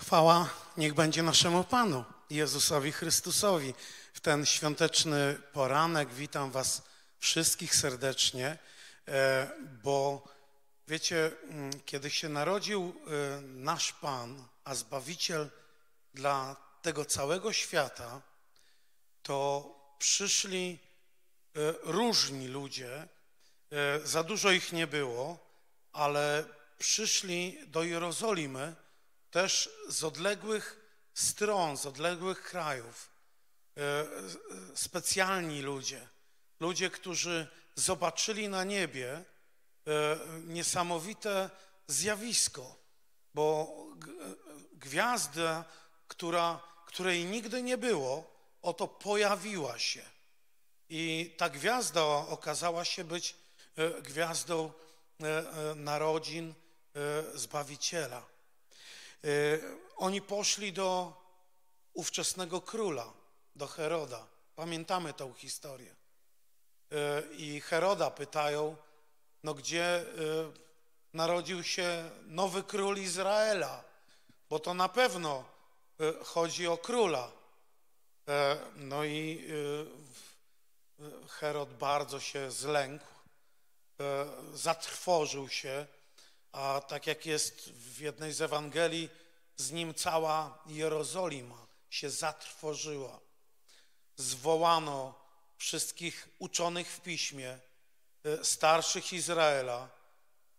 Chwała niech będzie naszemu Panu, Jezusowi Chrystusowi. W ten świąteczny poranek witam Was wszystkich serdecznie, e, bo wiecie, mm, kiedy się narodził e, nasz Pan, a Zbawiciel dla tego całego świata, to przyszli e, różni ludzie, za dużo ich nie było, ale przyszli do Jerozolimy, też z odległych stron, z odległych krajów, e, specjalni ludzie, ludzie, którzy zobaczyli na niebie e, niesamowite zjawisko, bo gwiazda, która, której nigdy nie było, oto pojawiła się. I ta gwiazda okazała się być e, gwiazdą narodzin Zbawiciela. Y, oni poszli do ówczesnego króla, do Heroda. Pamiętamy tą historię. Y, I Heroda pytają, no gdzie y, narodził się nowy król Izraela, bo to na pewno chodzi o króla. No i Herod bardzo się zlękł, zatrwożył się, a tak jak jest w jednej z Ewangelii, z nim cała Jerozolima się zatrwożyła. Zwołano wszystkich uczonych w piśmie, e, starszych Izraela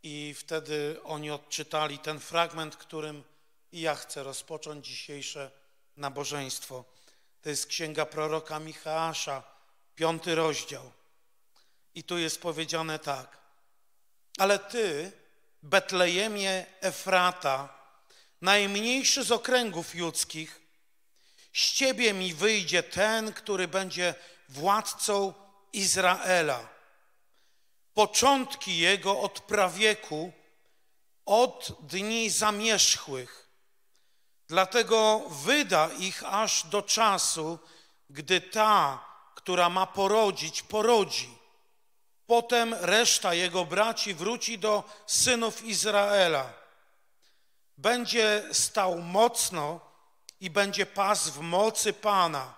i wtedy oni odczytali ten fragment, którym ja chcę rozpocząć dzisiejsze nabożeństwo. To jest księga proroka Michała, piąty rozdział. I tu jest powiedziane tak. Ale ty, Betlejemie Efrata, najmniejszy z okręgów judzkich, z ciebie mi wyjdzie ten, który będzie władcą Izraela. Początki jego od prawieku, od dni zamierzchłych. Dlatego wyda ich aż do czasu, gdy ta, która ma porodzić, porodzi Potem reszta jego braci wróci do synów Izraela. Będzie stał mocno i będzie pas w mocy Pana,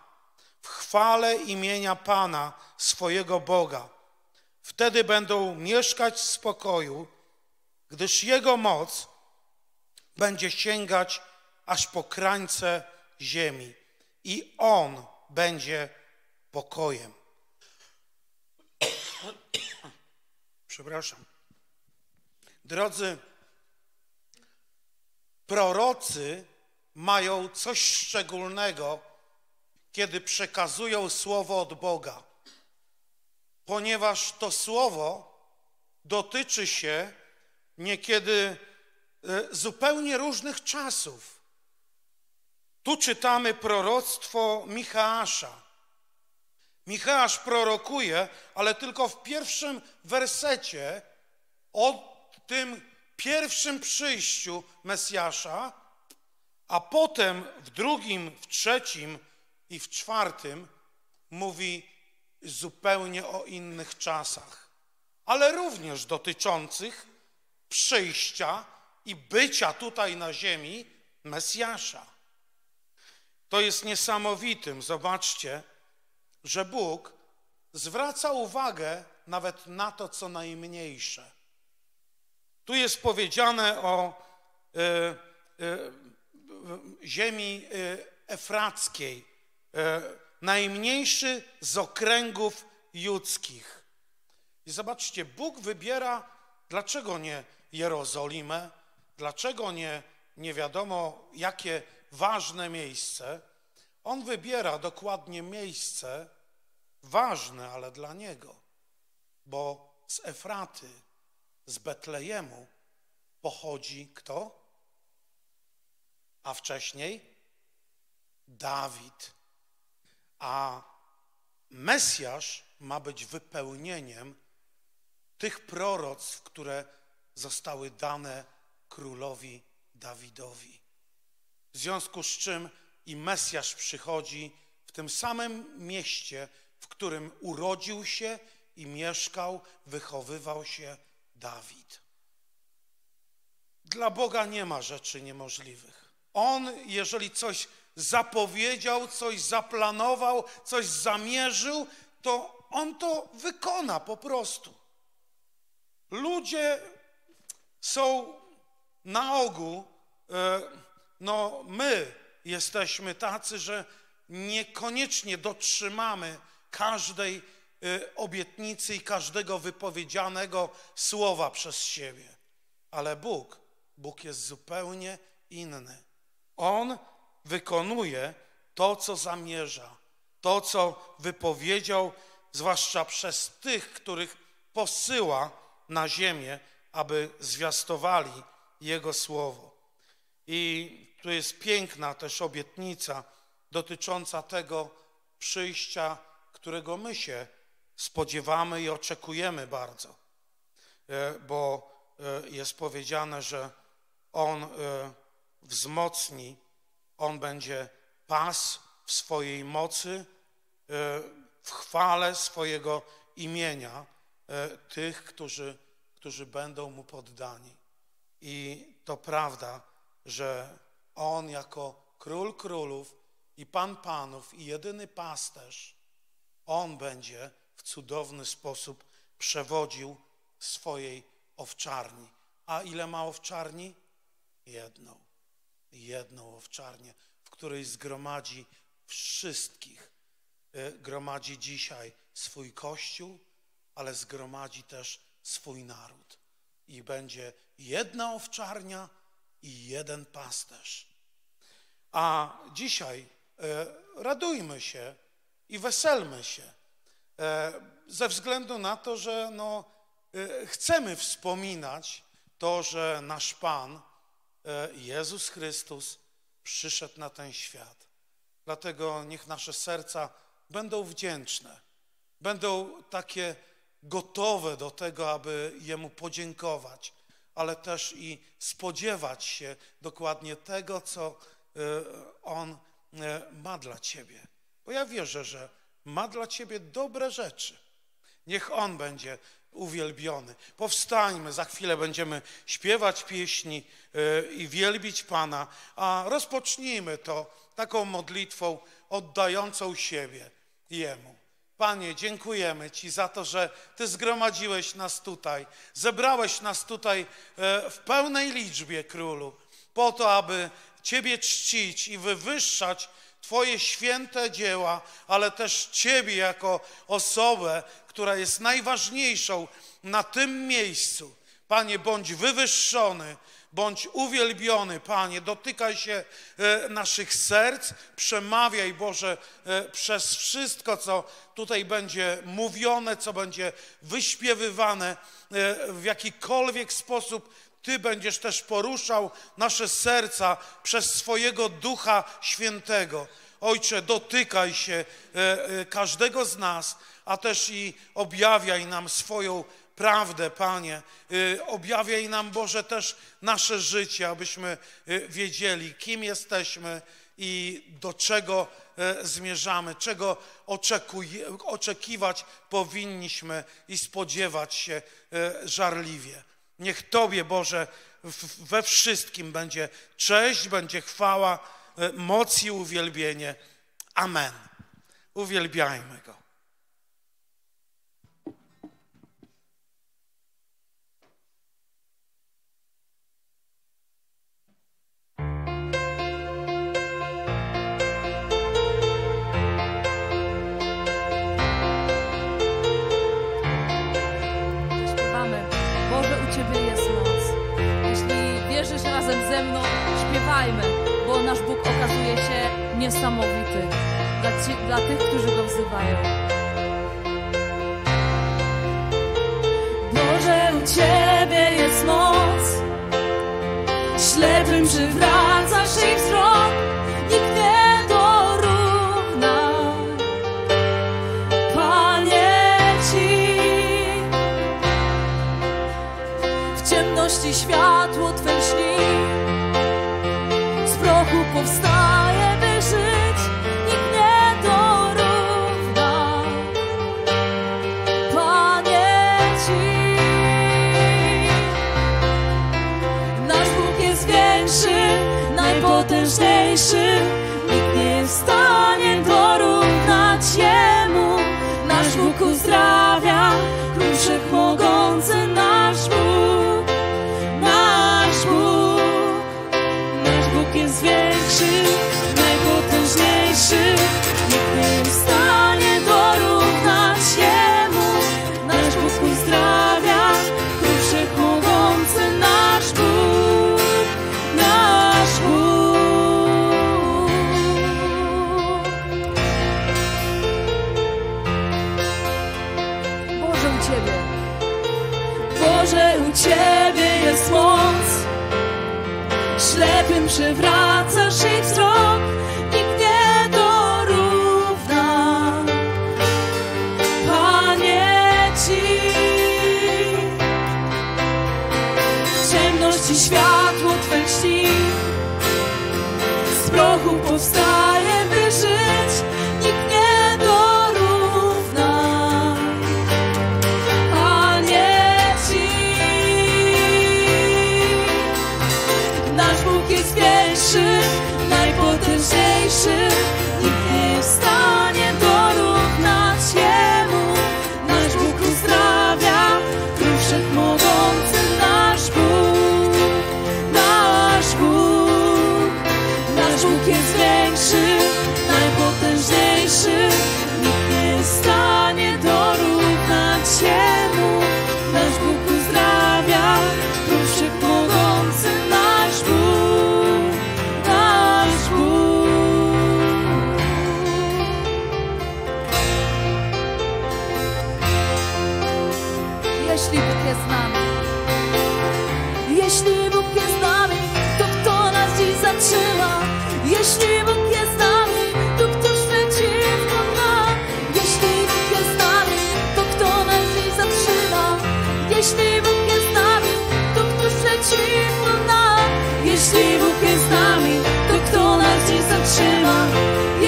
w chwale imienia Pana, swojego Boga. Wtedy będą mieszkać w spokoju, gdyż Jego moc będzie sięgać aż po krańce ziemi i On będzie pokojem. Przepraszam. Drodzy, prorocy mają coś szczególnego, kiedy przekazują słowo od Boga, ponieważ to słowo dotyczy się niekiedy e, zupełnie różnych czasów. Tu czytamy proroctwo Michała. Michałasz prorokuje, ale tylko w pierwszym wersecie o tym pierwszym przyjściu Mesjasza, a potem w drugim, w trzecim i w czwartym mówi zupełnie o innych czasach, ale również dotyczących przyjścia i bycia tutaj na ziemi Mesjasza. To jest niesamowitym, zobaczcie, że Bóg zwraca uwagę nawet na to, co najmniejsze. Tu jest powiedziane o y, y, ziemi y, efrackiej, najmniejszy z okręgów judzkich. I zobaczcie, Bóg wybiera, dlaczego nie Jerozolimę, dlaczego nie, nie wiadomo jakie ważne miejsce, on wybiera dokładnie miejsce ważne, ale dla niego, bo z Efraty, z Betlejemu pochodzi kto? A wcześniej Dawid. A Mesjasz ma być wypełnieniem tych proroctw, które zostały dane królowi Dawidowi. W związku z czym i Mesjasz przychodzi w tym samym mieście, w którym urodził się i mieszkał, wychowywał się Dawid. Dla Boga nie ma rzeczy niemożliwych. On, jeżeli coś zapowiedział, coś zaplanował, coś zamierzył, to on to wykona po prostu. Ludzie są na ogół, e, no my jesteśmy tacy, że niekoniecznie dotrzymamy każdej e, obietnicy i każdego wypowiedzianego słowa przez siebie. Ale Bóg, Bóg jest zupełnie inny. On wykonuje to, co zamierza, to, co wypowiedział, zwłaszcza przez tych, których posyła na ziemię, aby zwiastowali Jego słowo. I tu jest piękna też obietnica dotycząca tego przyjścia, którego my się spodziewamy i oczekujemy bardzo, e, bo e, jest powiedziane, że On e, wzmocni, On będzie pas w swojej mocy, w chwale swojego imienia tych, którzy, którzy będą Mu poddani. I to prawda, że On jako Król Królów i Pan Panów i jedyny pasterz, On będzie w cudowny sposób przewodził swojej owczarni. A ile ma owczarni? Jedną. Jedną owczarnię, w której zgromadzi wszystkich. E, gromadzi dzisiaj swój Kościół, ale zgromadzi też swój naród. I będzie jedna owczarnia i jeden pasterz. A dzisiaj e, radujmy się i weselmy się e, ze względu na to, że no, e, chcemy wspominać to, że nasz Pan, e, Jezus Chrystus, przyszedł na ten świat. Dlatego niech nasze serca będą wdzięczne, będą takie gotowe do tego, aby Jemu podziękować, ale też i spodziewać się dokładnie tego, co On ma dla Ciebie. Bo ja wierzę, że ma dla Ciebie dobre rzeczy. Niech On będzie uwielbiony. Powstańmy, za chwilę będziemy śpiewać pieśni e, i wielbić Pana, a rozpocznijmy to taką modlitwą oddającą siebie Jemu. Panie, dziękujemy Ci za to, że Ty zgromadziłeś nas tutaj, zebrałeś nas tutaj e, w pełnej liczbie, Królu, po to, aby Ciebie czcić i wywyższać Twoje święte dzieła, ale też Ciebie jako osobę, która jest najważniejszą na tym miejscu. Panie, bądź wywyższony, bądź uwielbiony, Panie, dotykaj się e, naszych serc, przemawiaj, Boże, e, przez wszystko, co tutaj będzie mówione, co będzie wyśpiewywane, e, w jakikolwiek sposób ty będziesz też poruszał nasze serca przez swojego Ducha Świętego. Ojcze, dotykaj się każdego z nas, a też i objawiaj nam swoją prawdę, Panie. Y, objawiaj nam, Boże, też nasze życie, abyśmy wiedzieli, kim jesteśmy i do czego zmierzamy, czego oczekiwać powinniśmy i spodziewać się żarliwie. Niech Tobie, Boże, we wszystkim będzie cześć, będzie chwała, moc i uwielbienie. Amen. Uwielbiajmy Go. Ze mną śpiewajmy, bo nasz Bóg okazuje się niesamowity dla, ci, dla tych, którzy Go wzywają. Boże, u Ciebie jest moc, ślepym przywracasz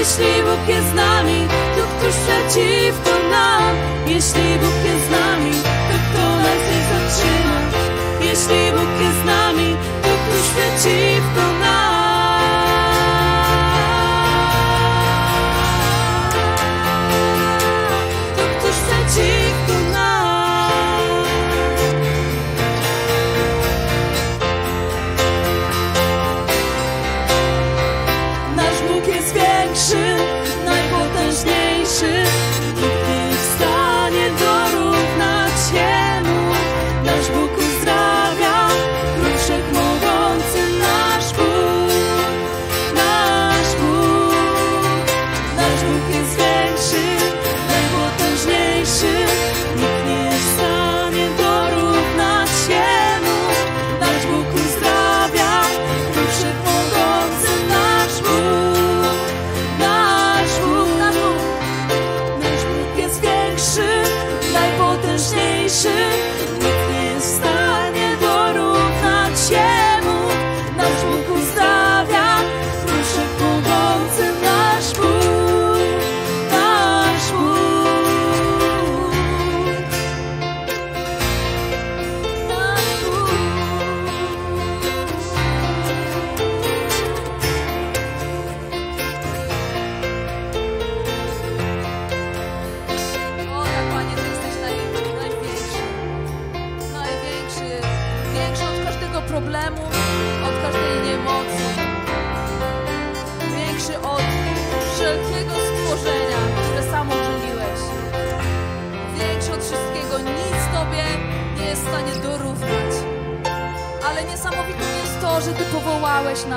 Jeśli Bóg jest z nami, to któż przeciwko nam? Jeśli Bóg jest z nami, to kto nas nie zatrzyma? Jeśli Bóg jest z nami, to któż przeciwko nam?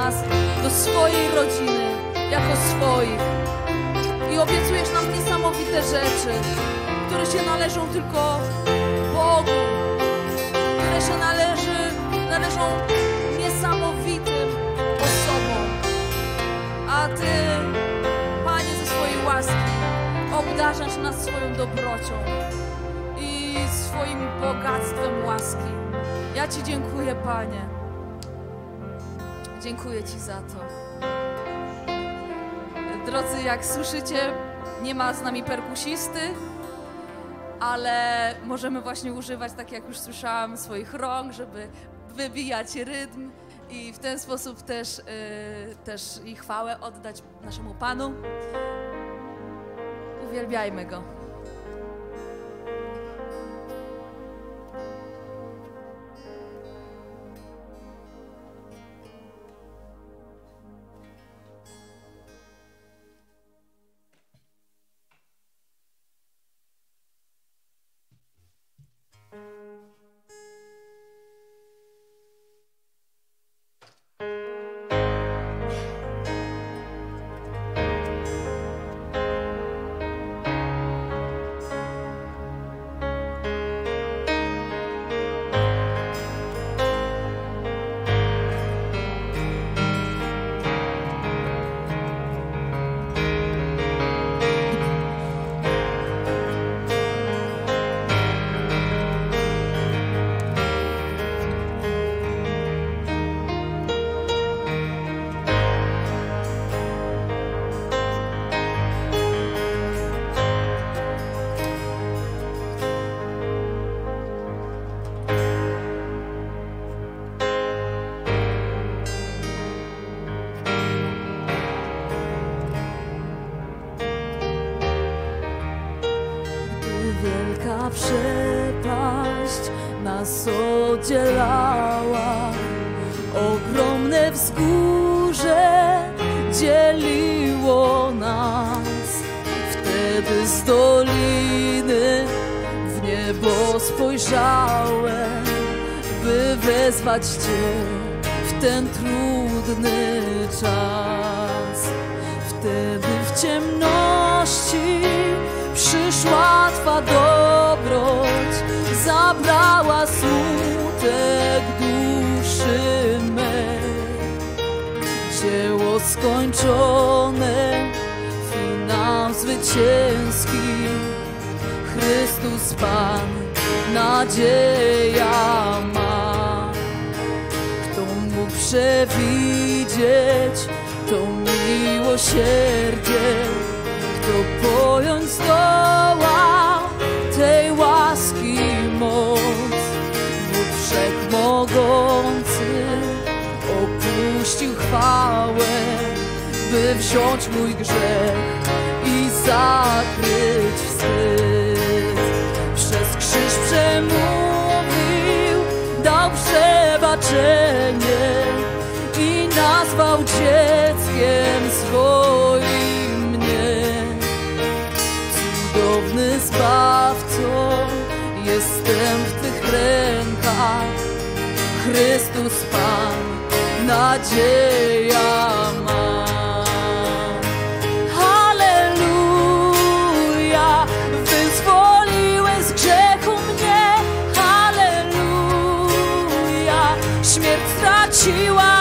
nas do swojej rodziny jako swoich. I obiecujesz nam niesamowite rzeczy, które się należą tylko Bogu, które się należy, należą niesamowitym osobom. A Ty, Panie, ze swojej łaski obdarzasz nas swoją dobrocią i swoim bogactwem łaski. Ja Ci dziękuję, Panie. Dziękuję Ci za to. Drodzy, jak słyszycie, nie ma z nami perkusisty, ale możemy właśnie używać, tak jak już słyszałam, swoich rąk, żeby wybijać rytm i w ten sposób też, yy, też i chwałę oddać naszemu Panu. Uwielbiajmy Go. Cię w ten trudny czas. Wtedy w ciemności przyszła Twa dobroć, zabrała smutek duszy mej. Dzieło skończone, finał zwycięski, Chrystus Pan, nadzieja przewidzieć to miłosierdzie, kto pojąć zdoła tej łaski moc, Bóg Wszechmogący opuścił chwałę, by wziąć mój grzech i zakryć wstyd. Przez krzyż przemówił, dał przebaczenie nazwał dzieckiem swoim mnie. Cudowny Zbawco, jestem w Tych rękach. Chrystus Pan, nadzieja ma. Halleluja, wyzwoliłeś z grzechu mnie. Halleluja, śmierć straciła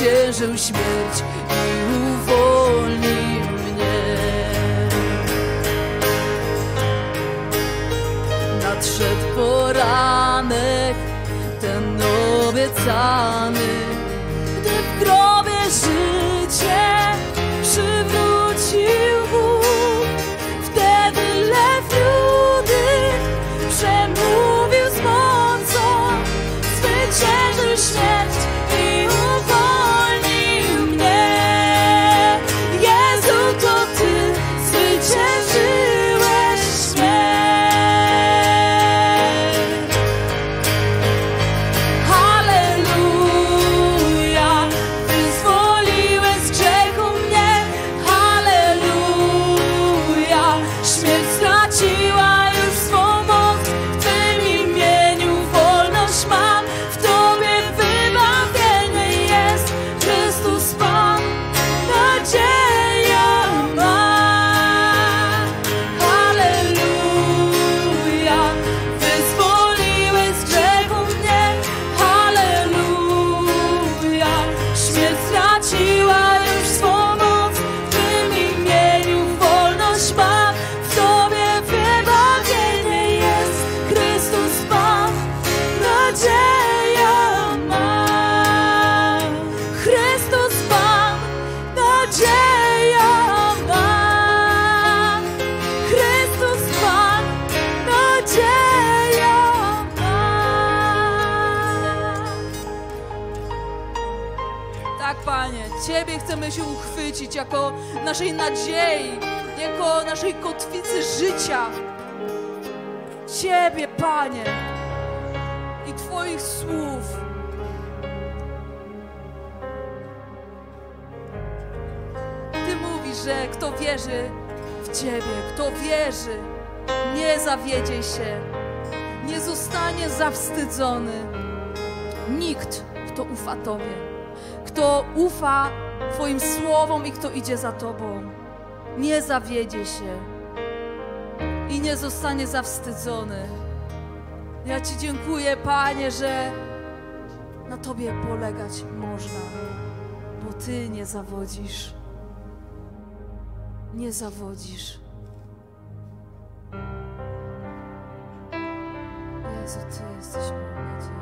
zwyciężył śmierć i uwolnił mnie. Nadszedł poranek, ten obiecany, że kto wierzy w Ciebie, kto wierzy, nie zawiedzie się, nie zostanie zawstydzony. Nikt, kto ufa Tobie, kto ufa Twoim słowom i kto idzie za Tobą, nie zawiedzie się i nie zostanie zawstydzony. Ja Ci dziękuję, Panie, że na Tobie polegać można, bo Ty nie zawodzisz nie zawodzisz. Jezu, Ty jesteś moją nadzieją.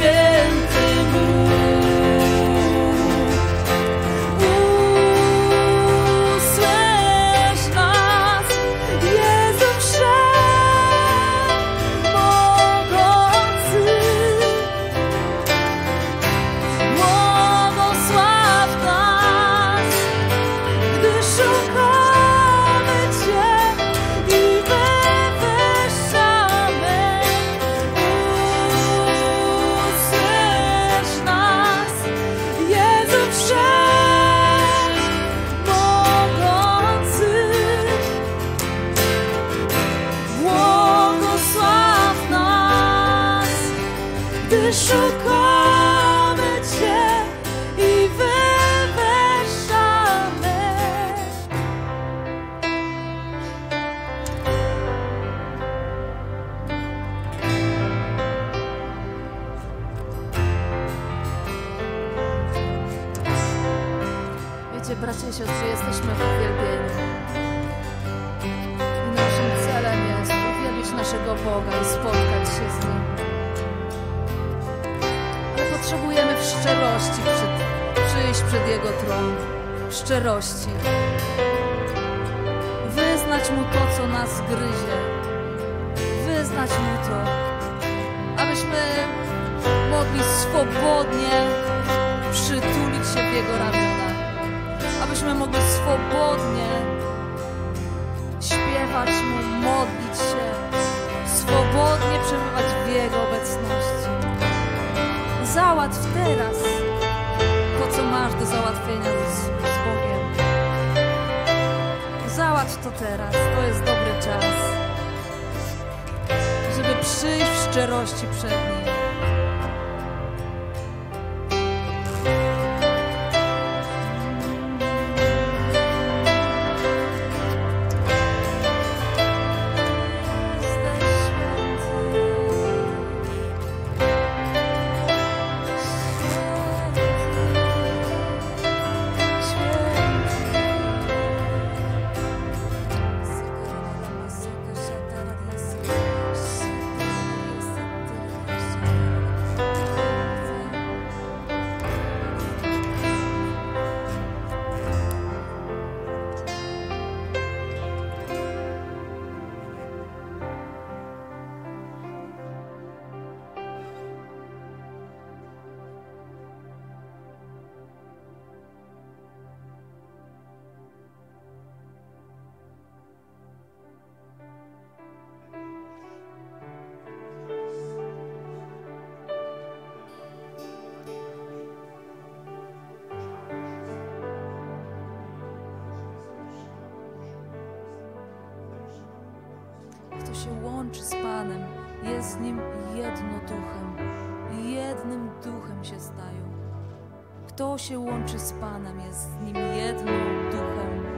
Yeah. łączy z Panem, jest z Nim jedno duchem, jednym duchem się stają. Kto się łączy z Panem, jest z Nim jedno duchem.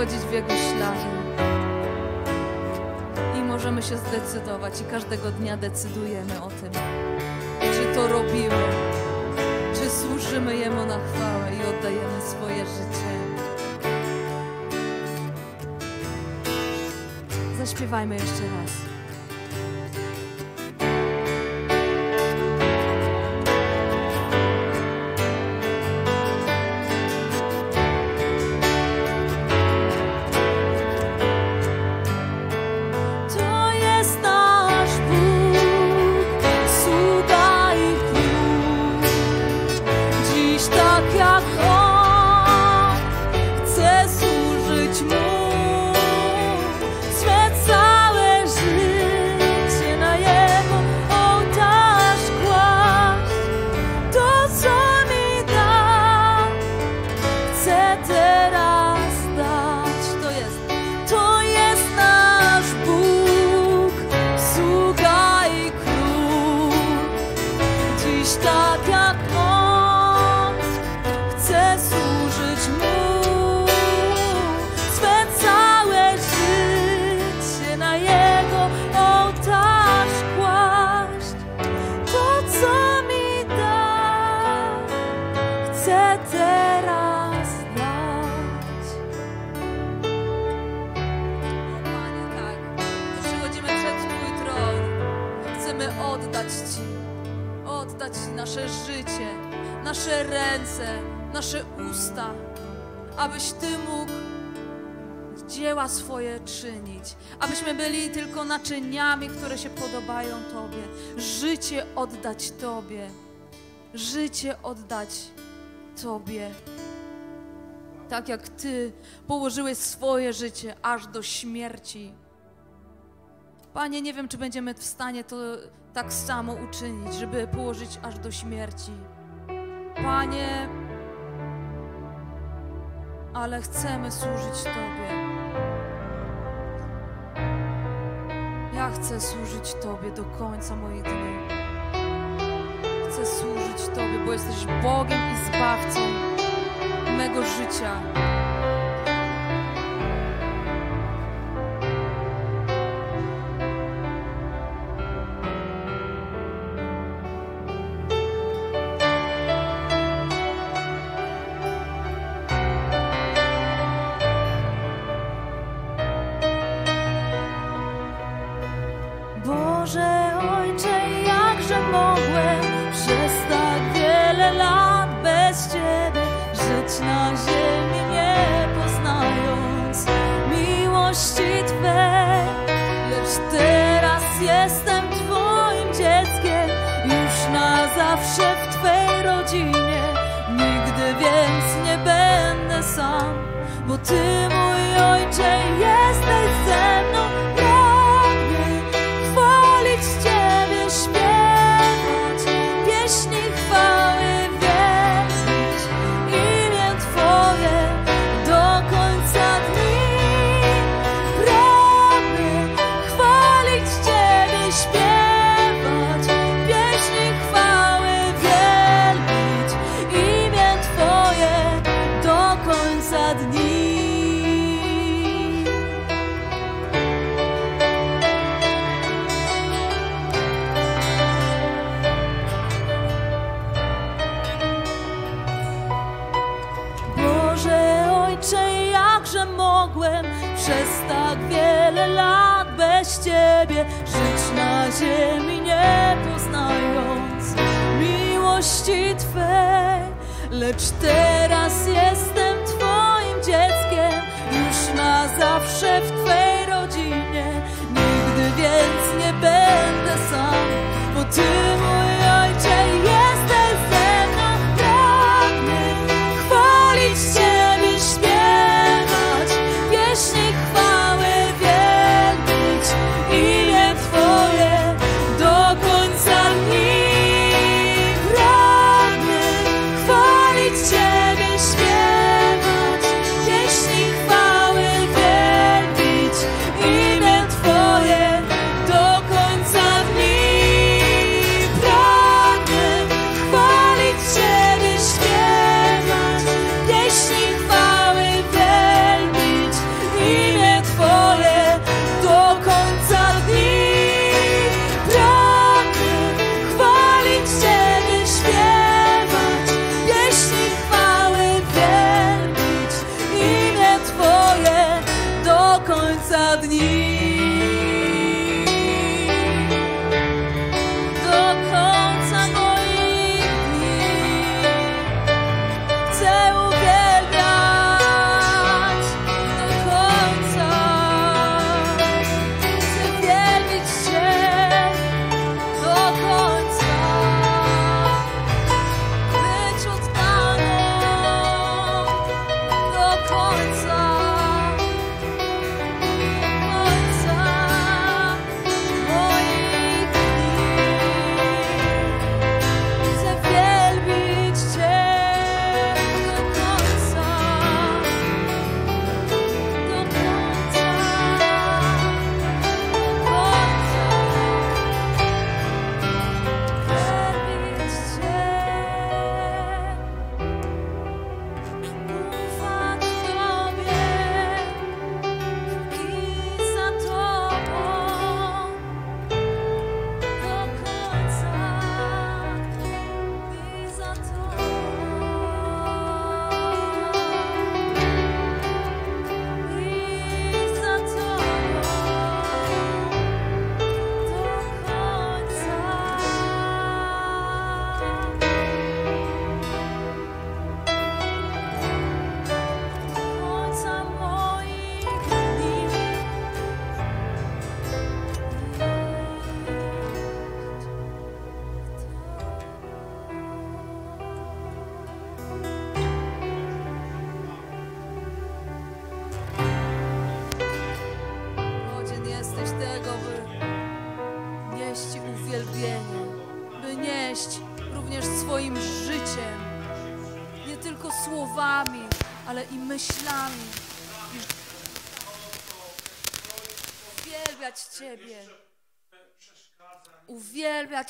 Wchodzić w Jego ślady. I możemy się zdecydować i każdego dnia decydujemy o tym, czy to robimy, czy służymy Jemu na chwałę i oddajemy swoje życie. Zaśpiewajmy jeszcze raz. Oddać nasze życie, nasze ręce, nasze usta, abyś Ty mógł dzieła swoje czynić, abyśmy byli tylko naczyniami, które się podobają Tobie. Życie oddać Tobie, życie oddać Tobie. Tak jak Ty położyłeś swoje życie aż do śmierci. Panie, nie wiem, czy będziemy w stanie to tak samo uczynić, żeby położyć aż do śmierci. Panie, ale chcemy służyć Tobie. Ja chcę służyć Tobie do końca moich dni. Chcę służyć Tobie, bo jesteś Bogiem i Zbawcą mego życia.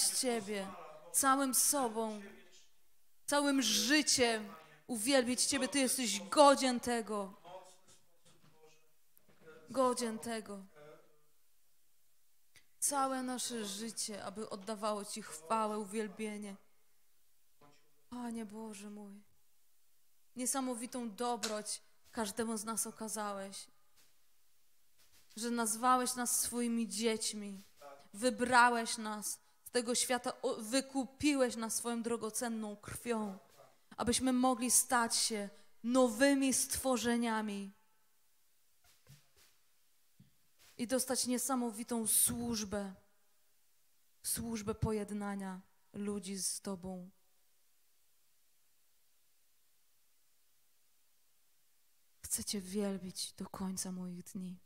kochać Ciebie całym sobą, całym życiem, uwielbić Ciebie. Ty jesteś godzien tego. Godzien tego. Całe nasze życie, aby oddawało Ci chwałę, uwielbienie. Panie Boże mój, niesamowitą dobroć każdemu z nas okazałeś, że nazwałeś nas swoimi dziećmi, wybrałeś nas, tego świata wykupiłeś nas swoją drogocenną krwią, abyśmy mogli stać się nowymi stworzeniami i dostać niesamowitą służbę, służbę pojednania ludzi z Tobą. Chcę Cię wielbić do końca moich dni.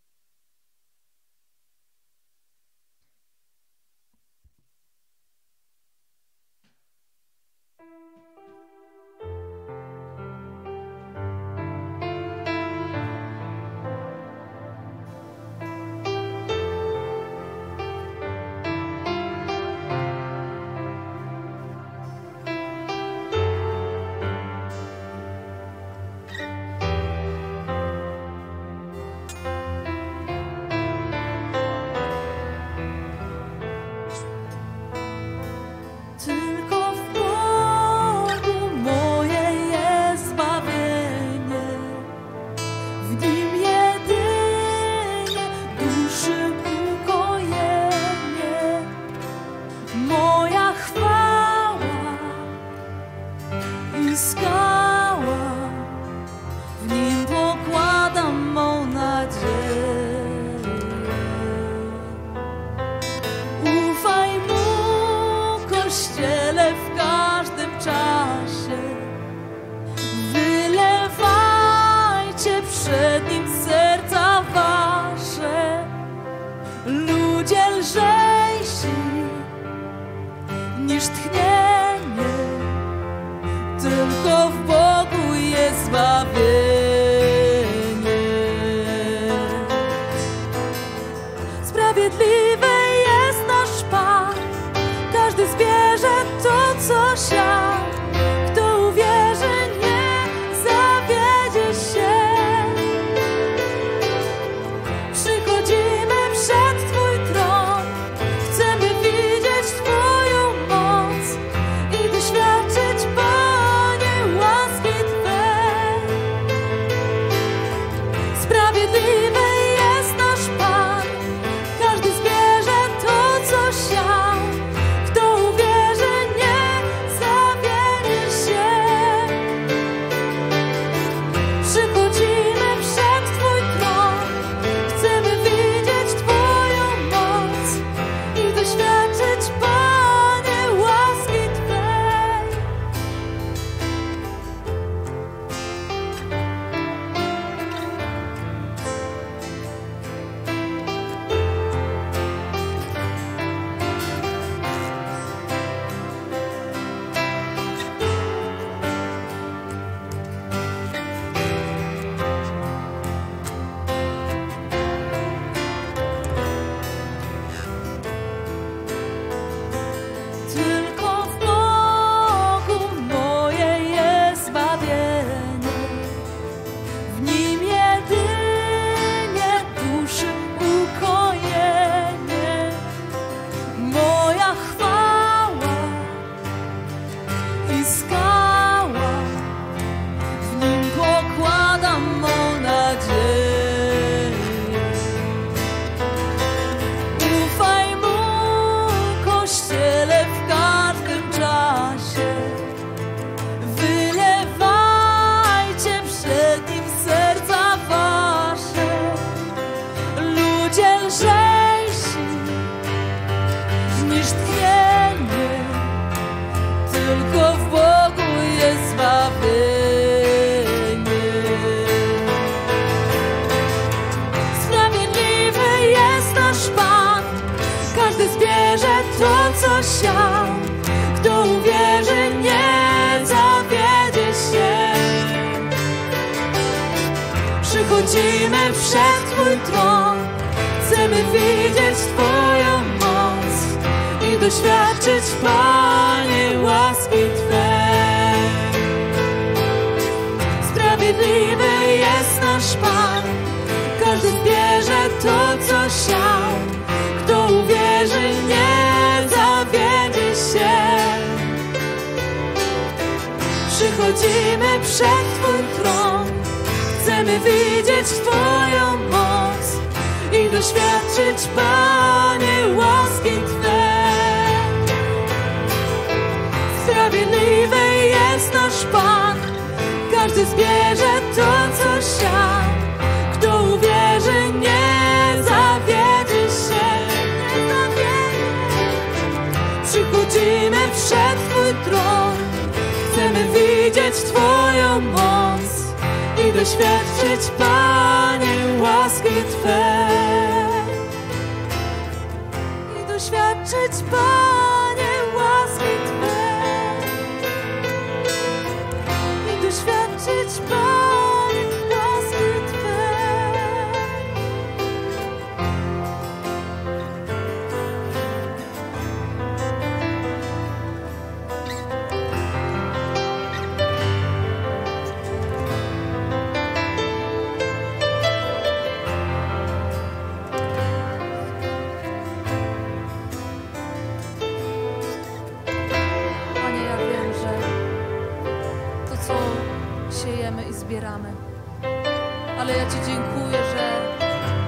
ale ja Ci dziękuję, że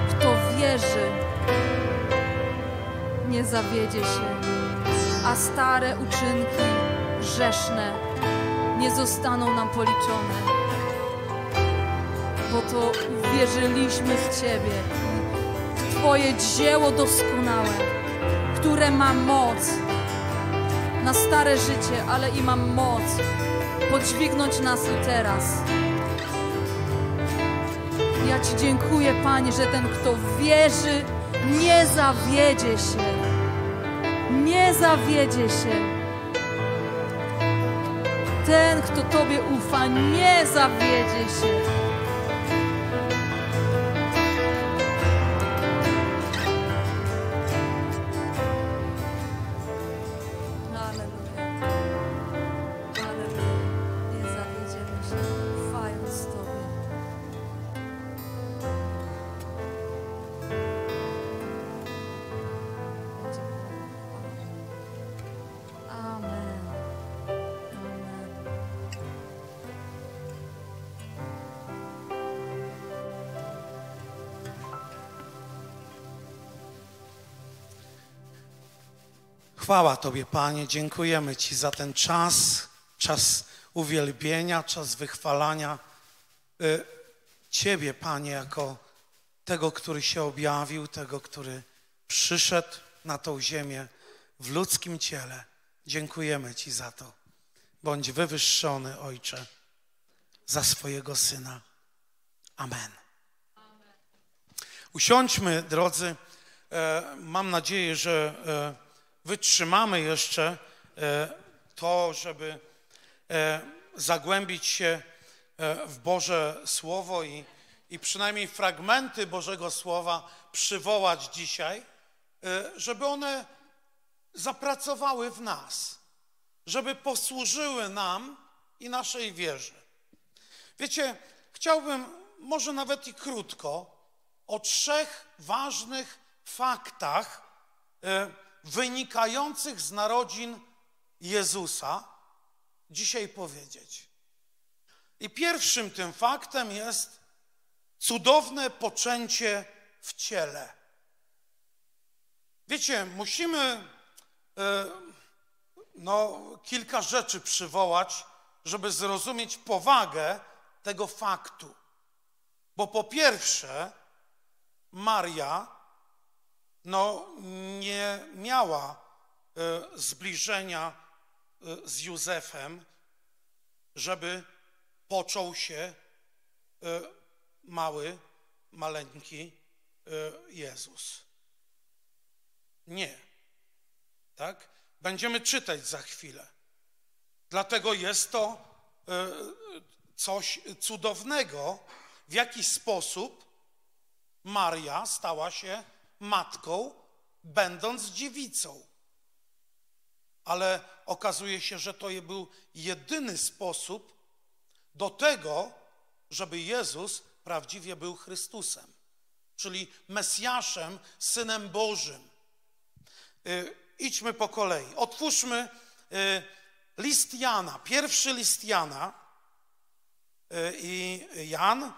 kto wierzy, nie zawiedzie się, a stare uczynki grzeszne nie zostaną nam policzone, bo to uwierzyliśmy w Ciebie. W Twoje dzieło doskonałe, które ma moc na stare życie, ale i mam moc podźwignąć nas i teraz. Ja Ci dziękuję, Panie, że ten, kto wierzy, nie zawiedzie się. Nie zawiedzie się. Ten, kto Tobie ufa, nie zawiedzie się. Chwała Tobie, Panie, dziękujemy Ci za ten czas, czas uwielbienia, czas wychwalania y, Ciebie, Panie, jako tego, który się objawił, tego, który przyszedł na tą ziemię w ludzkim ciele. Dziękujemy Ci za to. Bądź wywyższony, Ojcze, za swojego Syna. Amen. Usiądźmy, drodzy. E, Mam nadzieję, że e, wytrzymamy jeszcze e, to, żeby e, zagłębić się e, w Boże Słowo i, i przynajmniej fragmenty Bożego Słowa przywołać dzisiaj, żeby one zapracowały w nas, żeby posłużyły nam i naszej wierze. Wiecie, chciałbym może nawet i krótko o trzech ważnych faktach wynikających z narodzin Jezusa dzisiaj powiedzieć. I pierwszym tym faktem jest cudowne poczęcie w ciele. Wiecie, musimy e, no, kilka rzeczy przywołać, żeby zrozumieć powagę tego faktu. Bo po pierwsze, Maria no, nie miała e, zbliżenia e, z Józefem, żeby począł się e, mały, maleńki Jezus. Nie. Tak? Będziemy czytać za chwilę. Dlatego jest to coś cudownego, w jaki sposób Maria stała się matką, będąc dziewicą. Ale okazuje się, że to był jedyny sposób do tego, żeby Jezus prawdziwie był Chrystusem, czyli Mesjaszem, Synem Bożym. Y, idźmy po kolei. Otwórzmy y, list Jana, pierwszy list Jana. Y, I Jan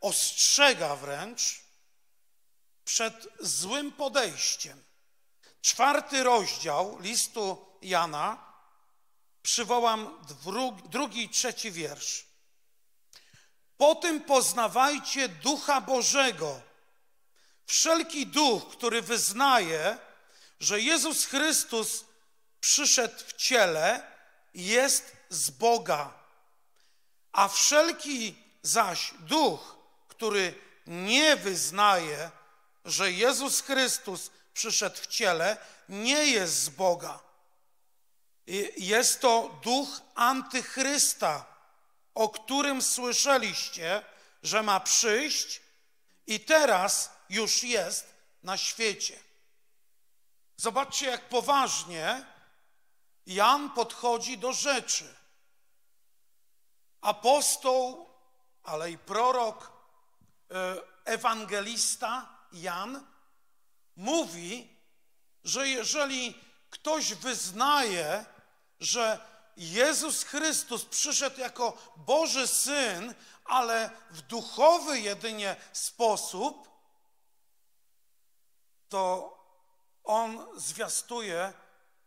ostrzega wręcz przed złym podejściem. Czwarty rozdział listu Jana, przywołam dru, drugi i trzeci wiersz. Po tym poznawajcie Ducha Bożego. Wszelki duch, który wyznaje, że Jezus Chrystus przyszedł w ciele, jest z Boga. A wszelki zaś duch, który nie wyznaje, że Jezus Chrystus przyszedł w ciele, nie jest z Boga. Jest to duch antychrysta, o którym słyszeliście, że ma przyjść i teraz już jest na świecie. Zobaczcie, jak poważnie Jan podchodzi do rzeczy. Apostoł, ale i prorok, e, ewangelista Jan mówi, że jeżeli ktoś wyznaje, że Jezus Chrystus przyszedł jako Boży Syn, ale w duchowy jedynie sposób, to on zwiastuje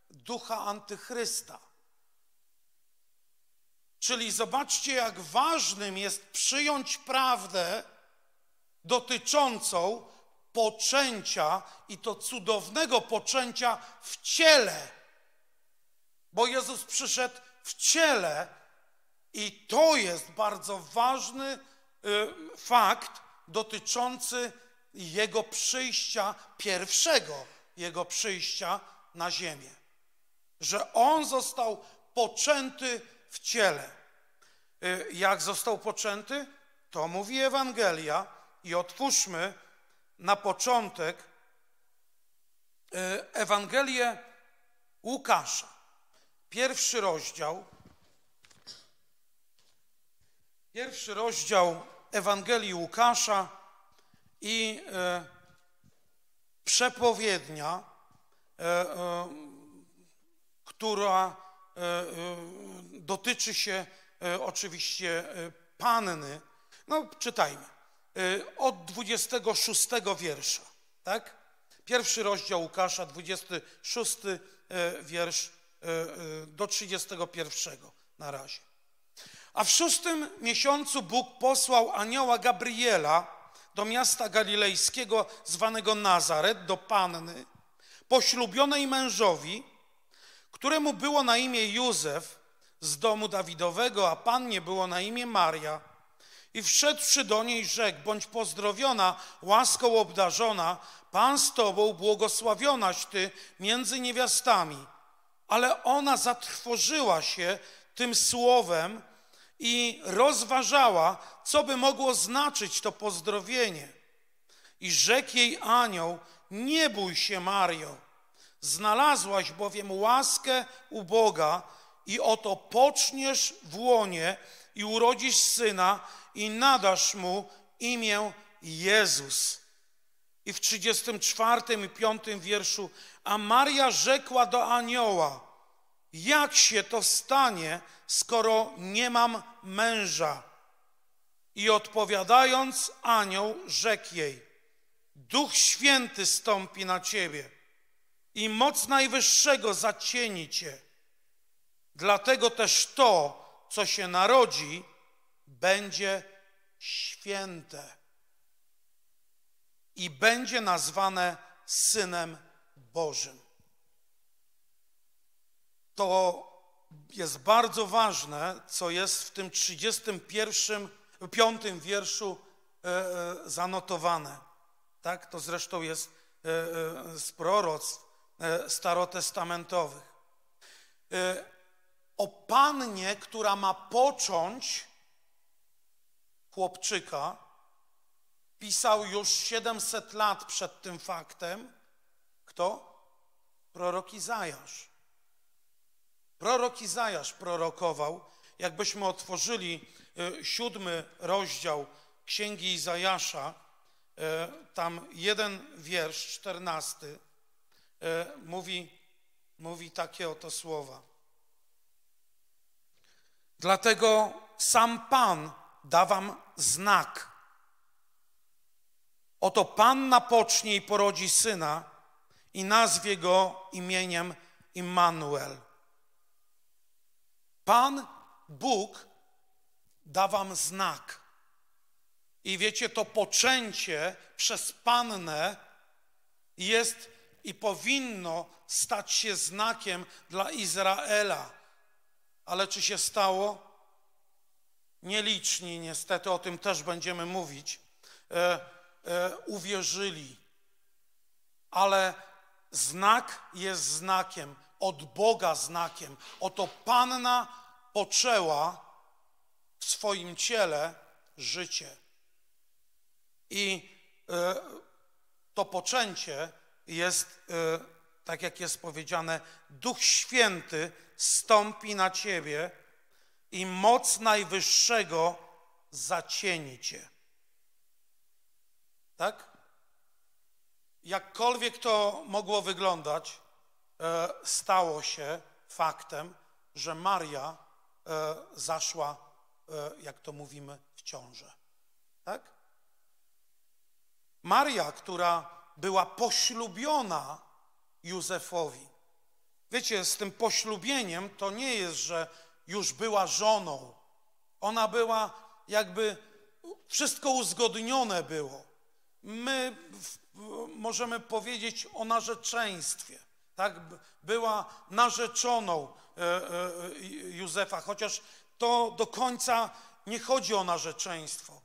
ducha antychrysta. Czyli zobaczcie, jak ważnym jest przyjąć prawdę dotyczącą poczęcia i to cudownego poczęcia w ciele. Bo Jezus przyszedł w ciele i to jest bardzo ważny y, fakt dotyczący Jego przyjścia, pierwszego Jego przyjścia na ziemię. Że On został poczęty w ciele. Y, jak został poczęty? To mówi Ewangelia i otwórzmy na początek y, Ewangelię Łukasza. Pierwszy rozdział. Pierwszy rozdział Ewangelii Łukasza i e, przepowiednia, e, e, która e, e, dotyczy się e, oczywiście panny. No, czytajmy. Od 26 wiersza, tak? Pierwszy rozdział Łukasza, 26 wiersz do 31 na razie. A w szóstym miesiącu Bóg posłał anioła Gabriela do miasta galilejskiego zwanego Nazaret, do panny, poślubionej mężowi, któremu było na imię Józef z domu Dawidowego, a pannie było na imię Maria. I wszedłszy do niej rzekł, bądź pozdrowiona, łaską obdarzona, Pan z tobą, błogosławionaś ty między niewiastami. Ale ona zatrwożyła się tym słowem i rozważała, co by mogło znaczyć to pozdrowienie. I rzekł jej anioł, nie bój się, Mario, znalazłaś bowiem łaskę u Boga i oto poczniesz w łonie i urodzisz syna i nadasz mu imię Jezus. I w 34 i 5 wierszu, a Maria rzekła do anioła, jak się to stanie, skoro nie mam męża? I odpowiadając, anioł rzekł jej, Duch Święty stąpi na ciebie i moc Najwyższego zacieni cię. Dlatego też to, co się narodzi, będzie święte i będzie nazwane Synem Bożym. To jest bardzo ważne, co jest w tym 31, piątym wierszu e, e, zanotowane. Tak? To zresztą jest e, z proroctw starotestamentowych. O pannie, która ma począć chłopczyka, pisał już 700 lat przed tym faktem. Kto? Prorok Izajasz. Prorok Izajasz prorokował, jakbyśmy otworzyli y, siódmy rozdział Księgi Izajasza, y, tam jeden wiersz, czternasty, y, mówi, mówi takie oto słowa. Dlatego sam Pan da wam znak. Oto Panna pocznie i porodzi syna i nazwie go imieniem Immanuel. Pan Bóg da wam znak. I wiecie, to poczęcie przez pannę jest i powinno stać się znakiem dla Izraela. Ale czy się stało? Nieliczni, niestety, o tym też będziemy mówić, e, e, uwierzyli. Ale znak jest znakiem, od Boga znakiem. Oto Panna poczęła w swoim ciele życie. I e, to poczęcie jest, e, tak jak jest powiedziane, Duch Święty stąpi na ciebie i moc Najwyższego zacieni cię. Tak? Jakkolwiek to mogło wyglądać, e, stało się faktem, że Maria zaszła, jak to mówimy, w ciążę. Tak? Maria, która była poślubiona Józefowi. Wiecie, z tym poślubieniem to nie jest, że już była żoną. Ona była jakby, wszystko uzgodnione było. My możemy powiedzieć o narzeczeństwie. Tak? Była narzeczoną e, e, Józefa, chociaż to do końca nie chodzi o narzeczeństwo.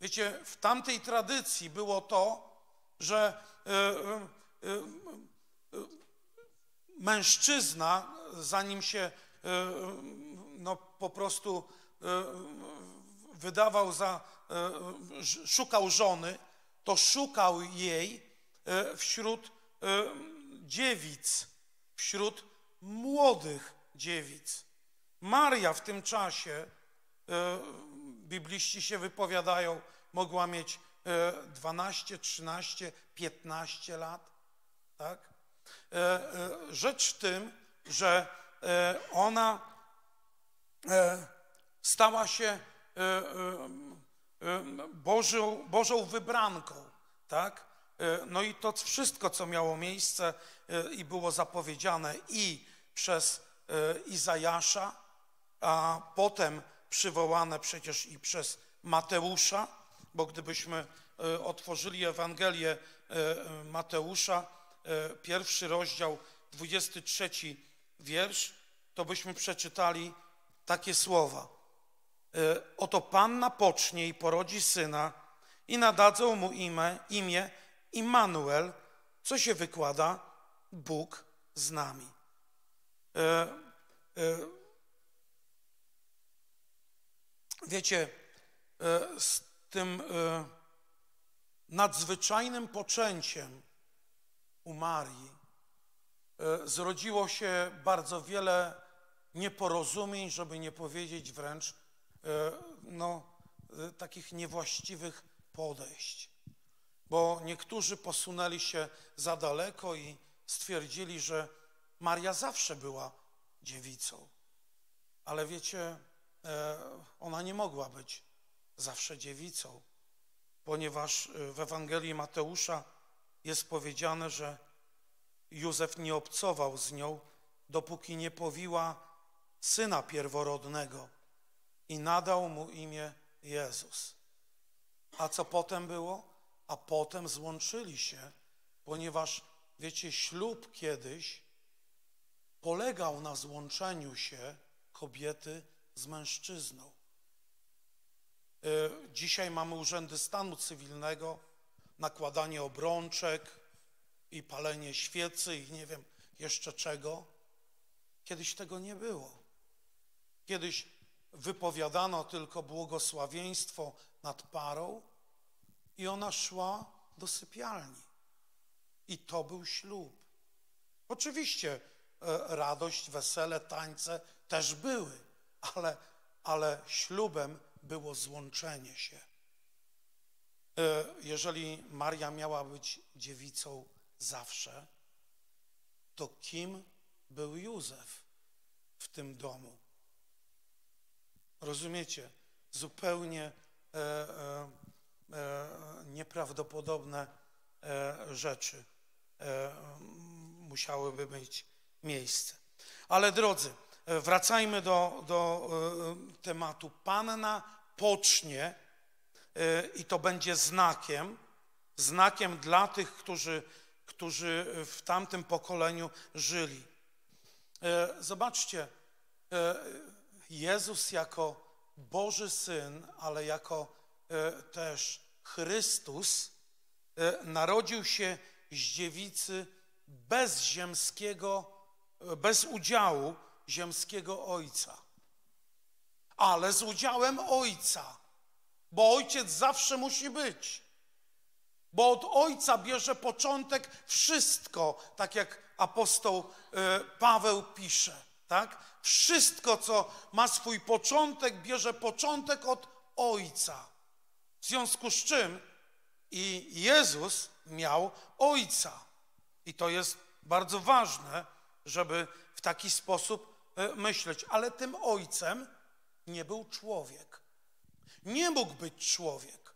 Wiecie, w tamtej tradycji było to, że e, mężczyzna, zanim się no, po prostu wydawał za, szukał żony, to szukał jej wśród dziewic, wśród młodych dziewic. Maria w tym czasie bibliści się wypowiadają, mogła mieć 12, 13, 15 lat. Tak? E, e, rzecz w tym, że e, ona stała się Bożą, Bożą wybranką. Tak? No i to wszystko, co miało miejsce i było zapowiedziane i przez Izajasza, a potem przywołane przecież i przez Mateusza, bo gdybyśmy e, otworzyli Ewangelię e, Mateusza, e, pierwszy rozdział, 23 wiersz, to byśmy przeczytali takie słowa. Oto Panna pocznie i porodzi syna i nadadzą mu imię, imię Immanuel, co się wykłada Bóg z nami. Wiecie, e, z tym e, nadzwyczajnym poczęciem u Marii e, zrodziło się bardzo wiele nieporozumień, żeby nie powiedzieć wręcz no, takich niewłaściwych podejść. Bo niektórzy posunęli się za daleko i stwierdzili, że Maria zawsze była dziewicą. Ale wiecie, E, ona nie mogła być zawsze dziewicą, ponieważ e, w Ewangelii Mateusza jest powiedziane, że Józef nie obcował z nią, dopóki nie powiła syna pierworodnego i nadał mu imię Jezus. A co potem było? A potem złączyli się, ponieważ, wiecie, ślub kiedyś polegał na złączeniu się kobiety z mężczyzną. E, dzisiaj mamy urzędy stanu cywilnego, nakładanie obrączek i palenie świecy i nie wiem jeszcze czego. Kiedyś tego nie było. Kiedyś wypowiadano tylko błogosławieństwo nad parą i ona szła do sypialni. I to był ślub. Oczywiście e, radość, wesele, tańce też były ale, ale ślubem było złączenie się. E, jeżeli Maria miała być dziewicą zawsze, to kim był Józef w tym domu? Rozumiecie? Zupełnie e, e, e, nieprawdopodobne e, rzeczy e, musiałyby mieć miejsce. Ale drodzy, wracajmy do, do tematu. Panna pocznie, i to będzie znakiem, znakiem dla tych, którzy, którzy w tamtym pokoleniu żyli. Zobaczcie, Jezus jako Boży Syn, ale jako e, też Chrystus narodził się z dziewicy bez ziemskiego, bez udziału ziemskiego Ojca, ale z udziałem Ojca, bo Ojciec zawsze musi być, bo od Ojca bierze początek wszystko, tak jak apostoł e, Paweł pisze, tak? Wszystko, co ma swój początek, bierze początek od Ojca. W związku z czym i Jezus miał Ojca. I to jest bardzo ważne, żeby w taki sposób e, myśleć. Ale tym Ojcem nie był człowiek. Nie mógł być człowiek,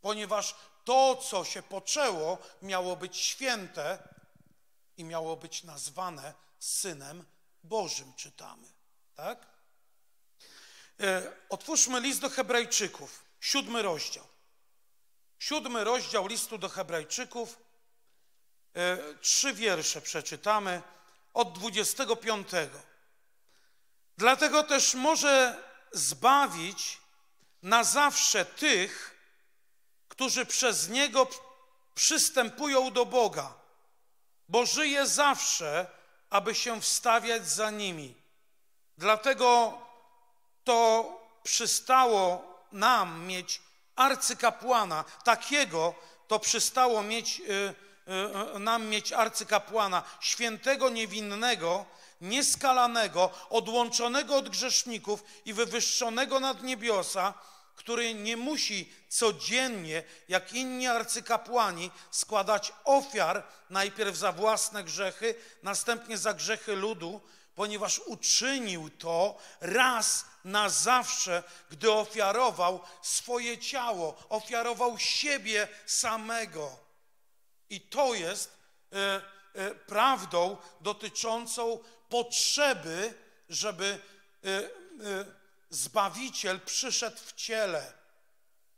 ponieważ to, co się poczęło, miało być święte i miało być nazwane Synem Bożym, czytamy. Tak? E, otwórzmy list do Hebrajczyków, siódmy rozdział. Siódmy rozdział listu do Hebrajczyków, e, trzy wiersze przeczytamy od 25. Dlatego też może zbawić na zawsze tych, którzy przez Niego przystępują do Boga, bo żyje zawsze, aby się wstawiać za nimi. Dlatego to przystało nam mieć arcykapłana, takiego to przystało mieć, y, y, nam mieć arcykapłana, świętego, niewinnego, nieskalanego, odłączonego od grzeszników i wywyższonego nad niebiosa, który nie musi codziennie, jak inni arcykapłani, składać ofiar najpierw za własne grzechy, następnie za grzechy ludu, ponieważ uczynił to raz na zawsze, gdy ofiarował swoje ciało, ofiarował siebie samego. I to jest e, e, prawdą dotyczącą potrzeby, żeby e, e Zbawiciel przyszedł w ciele.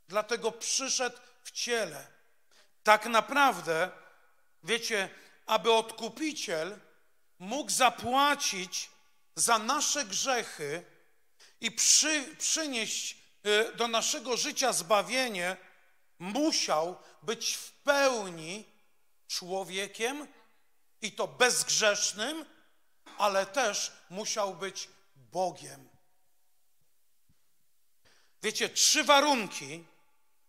Dlatego przyszedł w ciele. Tak naprawdę, wiecie, aby odkupiciel mógł zapłacić za nasze grzechy i przy, przynieść y, do naszego życia zbawienie, musiał być w pełni człowiekiem i to bezgrzesznym, ale też musiał być Bogiem. Wiecie, trzy warunki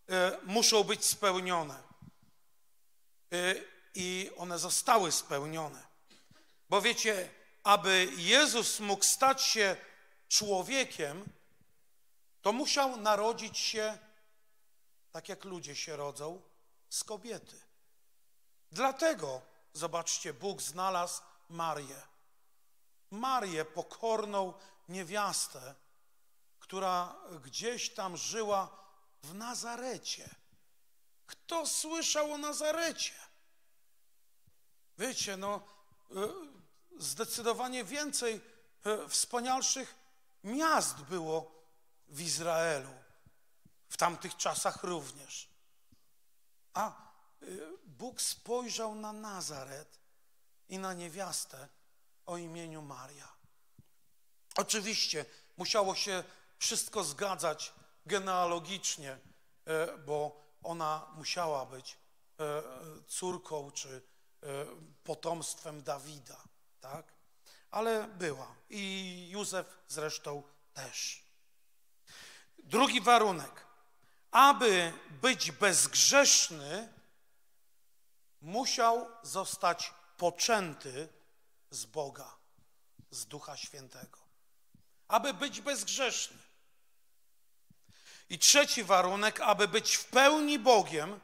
e, muszą być spełnione. E, I one zostały spełnione. Bo wiecie, aby Jezus mógł stać się człowiekiem, to musiał narodzić się, tak jak ludzie się rodzą, z kobiety. Dlatego, zobaczcie, Bóg znalazł Marię. Marię, pokorną niewiastę, która gdzieś tam żyła w Nazarecie. Kto słyszał o Nazarecie? Wiecie, no, e, zdecydowanie więcej e, wspanialszych miast było w Izraelu, w tamtych czasach również. A e, Bóg spojrzał na Nazaret i na niewiastę o imieniu Maria. Oczywiście musiało się wszystko zgadzać genealogicznie, e, bo ona musiała być e, córką czy e, potomstwem Dawida, tak? Ale była i Józef zresztą też. Drugi warunek. Aby być bezgrzeszny, musiał zostać poczęty z Boga, z Ducha Świętego. Aby być bezgrzeszny. I trzeci warunek, aby być w pełni Bogiem,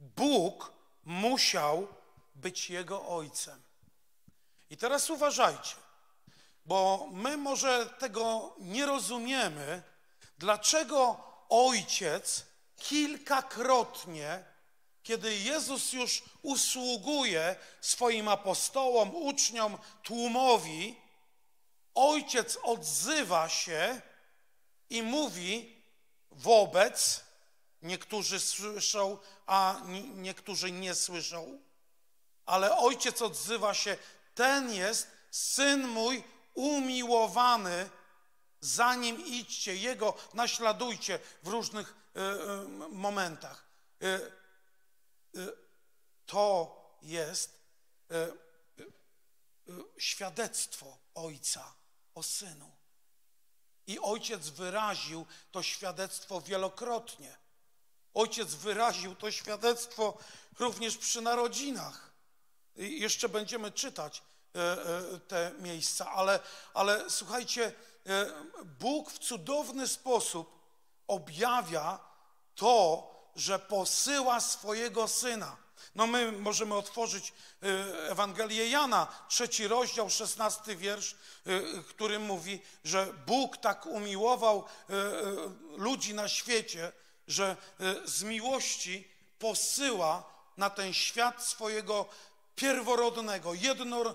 Bóg musiał być Jego Ojcem. I teraz uważajcie, bo my może tego nie rozumiemy, dlaczego Ojciec kilkakrotnie, kiedy Jezus już usługuje swoim apostołom, uczniom, tłumowi, Ojciec odzywa się i mówi wobec, niektórzy słyszą, a niektórzy nie słyszą, ale ojciec odzywa się, ten jest syn mój umiłowany, za nim idźcie, jego naśladujcie w różnych y, y, momentach. Y, to jest świadectwo ojca o synu. I ojciec wyraził to świadectwo wielokrotnie. Ojciec wyraził to świadectwo również przy narodzinach. I jeszcze będziemy czytać e, e, te miejsca, ale, ale słuchajcie, e, Bóg w cudowny sposób objawia to, że posyła swojego syna. No my możemy otworzyć y, Ewangelię Jana, trzeci rozdział, szesnasty wiersz, y, który mówi, że Bóg tak umiłował y, ludzi na świecie, że z miłości posyła na ten świat swojego pierworodnego, jedno,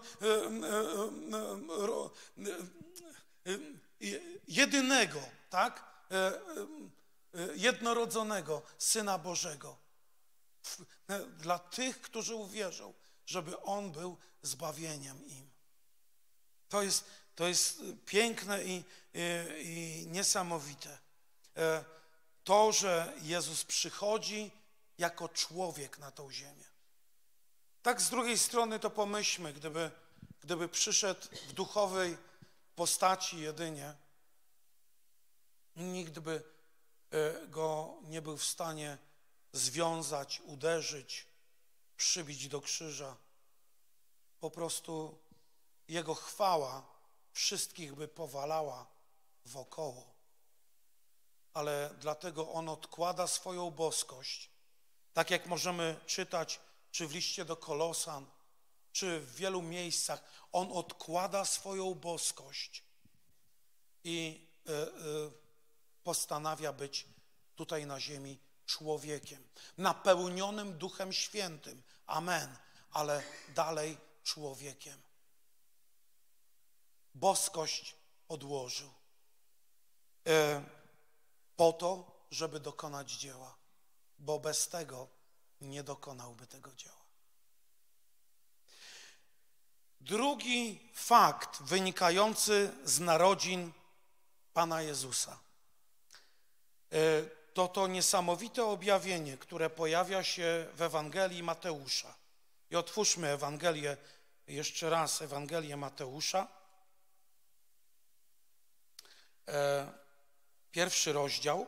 jedynego, tak? Jednorodzonego Syna Bożego dla tych, którzy uwierzą, żeby On był zbawieniem im. To jest, to jest piękne i, i, i niesamowite. E, to, że Jezus przychodzi jako człowiek na tą ziemię. Tak z drugiej strony to pomyślmy, gdyby, gdyby przyszedł w duchowej postaci jedynie, nikt by e, go nie był w stanie związać, uderzyć, przybić do krzyża. Po prostu Jego chwała wszystkich by powalała wokoło. Ale dlatego On odkłada swoją boskość, tak jak możemy czytać, czy w liście do Kolosan, czy w wielu miejscach, On odkłada swoją boskość i y, y, postanawia być tutaj na ziemi człowiekiem, napełnionym Duchem Świętym. Amen. Ale dalej człowiekiem. Boskość odłożył e, po to, żeby dokonać dzieła, bo bez tego nie dokonałby tego dzieła. Drugi fakt wynikający z narodzin Pana Jezusa. E, to to niesamowite objawienie, które pojawia się w Ewangelii Mateusza. I otwórzmy Ewangelię, jeszcze raz Ewangelię Mateusza. E, pierwszy rozdział.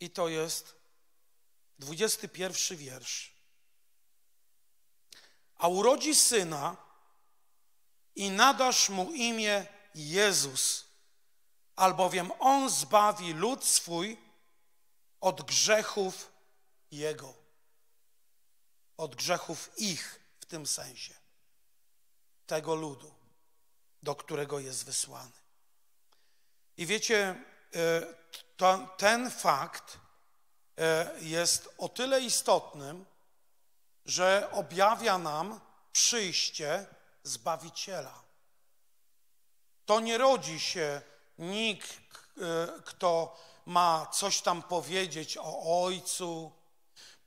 I to jest dwudziesty pierwszy wiersz. A urodzi syna i nadasz mu imię Jezus albowiem On zbawi lud swój od grzechów Jego, od grzechów ich w tym sensie, tego ludu, do którego jest wysłany. I wiecie, e, to, ten fakt e, jest o tyle istotnym, że objawia nam przyjście Zbawiciela. To nie rodzi się nikt, e, kto ma coś tam powiedzieć o Ojcu,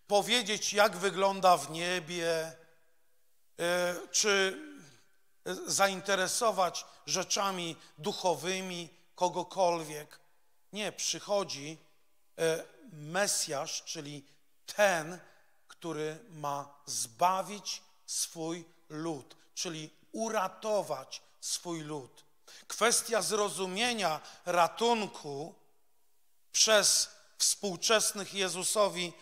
powiedzieć, jak wygląda w niebie, e, czy zainteresować rzeczami duchowymi kogokolwiek. Nie, przychodzi e, Mesjasz, czyli ten, który ma zbawić swój lud, czyli uratować swój lud. Kwestia zrozumienia ratunku przez współczesnych Jezusowi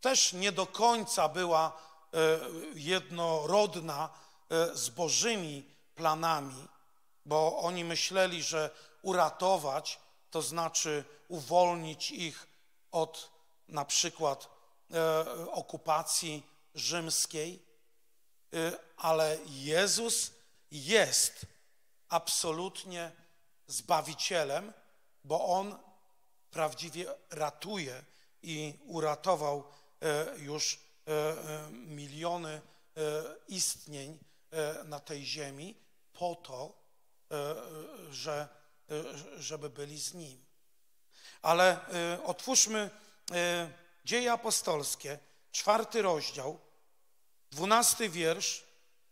też nie do końca była e, jednorodna e, z Bożymi planami, bo oni myśleli, że uratować to znaczy uwolnić ich od na przykład e, okupacji rzymskiej, ale Jezus jest absolutnie Zbawicielem, bo On prawdziwie ratuje i uratował e, już e, e, miliony istnień na tej ziemi po to, że żeby byli z Nim. Ale otwórzmy Dzieje Apostolskie, czwarty rozdział, dwunasty wiersz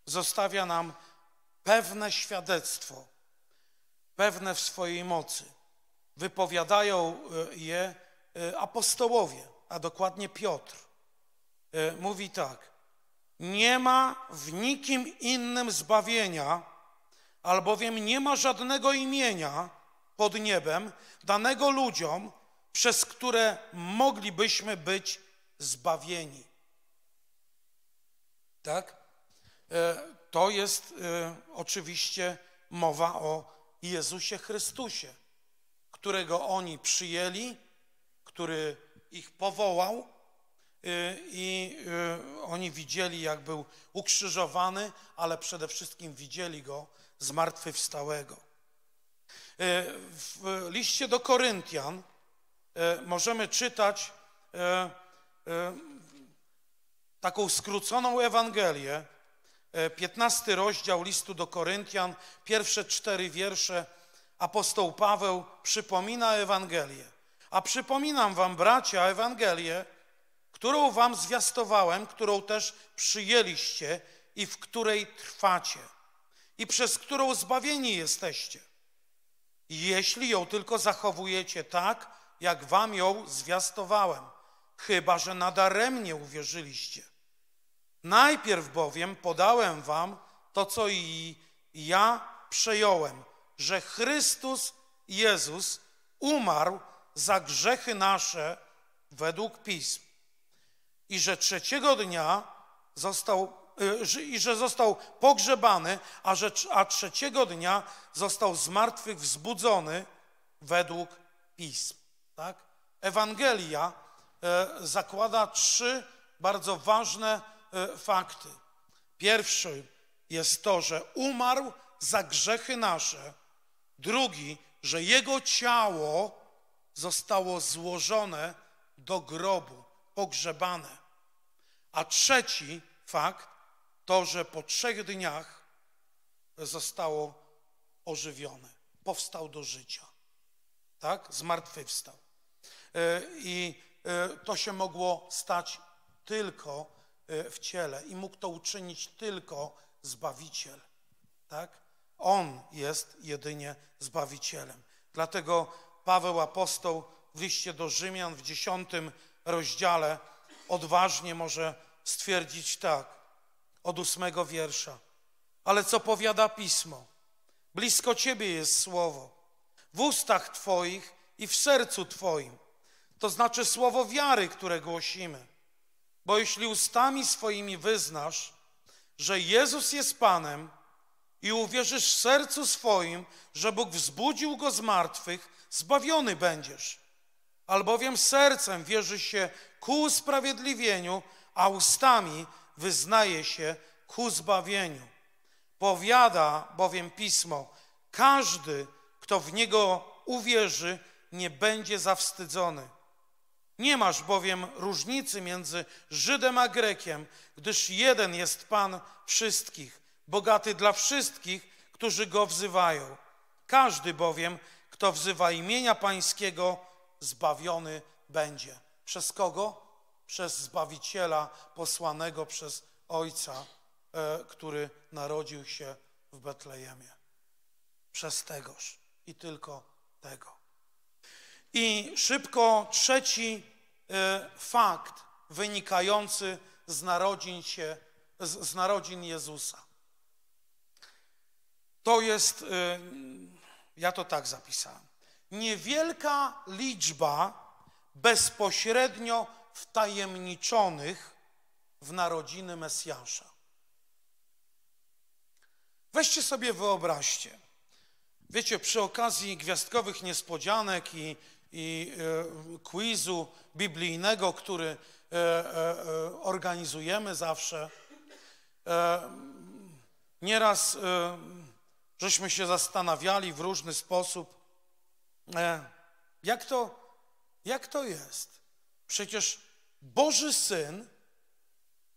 zostawia nam pewne świadectwo, pewne w swojej mocy. Wypowiadają je apostołowie, a dokładnie Piotr. Mówi tak, nie ma w nikim innym zbawienia, albowiem nie ma żadnego imienia pod niebem danego ludziom, przez które moglibyśmy być zbawieni. Tak? To jest e, oczywiście mowa o Jezusie Chrystusie, którego oni przyjęli, który ich powołał, Y, i y, oni widzieli, jak był ukrzyżowany, ale przede wszystkim widzieli go zmartwychwstałego. Y, w liście do Koryntian możemy czytać taką skróconą Ewangelię, 15 rozdział listu do Koryntian, pierwsze cztery wiersze, apostoł Paweł przypomina Ewangelię. A przypominam wam, bracia, Ewangelię, którą wam zwiastowałem, którą też przyjęliście i w której trwacie, i przez którą zbawieni jesteście, jeśli ją tylko zachowujecie tak, jak wam ją zwiastowałem, chyba że nadaremnie uwierzyliście. Najpierw bowiem podałem wam to, co i ja przejąłem, że Chrystus Jezus umarł za grzechy nasze według Pism i że trzeciego dnia został, y, i że został pogrzebany, a, że, a trzeciego dnia został z martwych wzbudzony według Pism. Tak? Ewangelia e, zakłada trzy bardzo ważne fakty. Pierwszy jest to, że umarł za grzechy nasze. Drugi, że jego ciało zostało złożone do grobu pogrzebane. A trzeci fakt to, że po trzech dniach zostało ożywione, powstał do życia. Tak? Zmartwychwstał. E, I e, to się mogło stać tylko e, w ciele i mógł to uczynić tylko Zbawiciel. Tak? On jest jedynie Zbawicielem. Dlatego Paweł Apostoł w liście do Rzymian w dziesiątym rozdziale odważnie może stwierdzić tak, od ósmego wiersza. Ale co powiada Pismo? Blisko Ciebie jest Słowo, w ustach Twoich i w sercu Twoim. To znaczy słowo wiary, które głosimy. Bo jeśli ustami swoimi wyznasz, że Jezus jest Panem i uwierzysz sercu swoim, że Bóg wzbudził Go z martwych, zbawiony będziesz albowiem sercem wierzy się ku usprawiedliwieniu, a ustami wyznaje się ku zbawieniu. Powiada bowiem Pismo, każdy, kto w Niego uwierzy, nie będzie zawstydzony. Nie masz bowiem różnicy między Żydem a Grekiem, gdyż jeden jest Pan wszystkich, bogaty dla wszystkich, którzy Go wzywają. Każdy bowiem, kto wzywa imienia Pańskiego, zbawiony będzie. Przez kogo? Przez Zbawiciela posłanego przez Ojca, e, który narodził się w Betlejemie. Przez tegoż i tylko tego. I szybko trzeci e, fakt wynikający z narodzin, się, z, z narodzin Jezusa. To jest, e, ja to tak zapisałem niewielka liczba bezpośrednio wtajemniczonych w narodziny Mesjasza. Weźcie sobie wyobraźcie. Wiecie, przy okazji gwiazdkowych niespodzianek i, i e, quizu biblijnego, który e, e, organizujemy zawsze, nieraz żeśmy się zastanawiali w różny sposób, jak to, jak to jest? Przecież Boży Syn,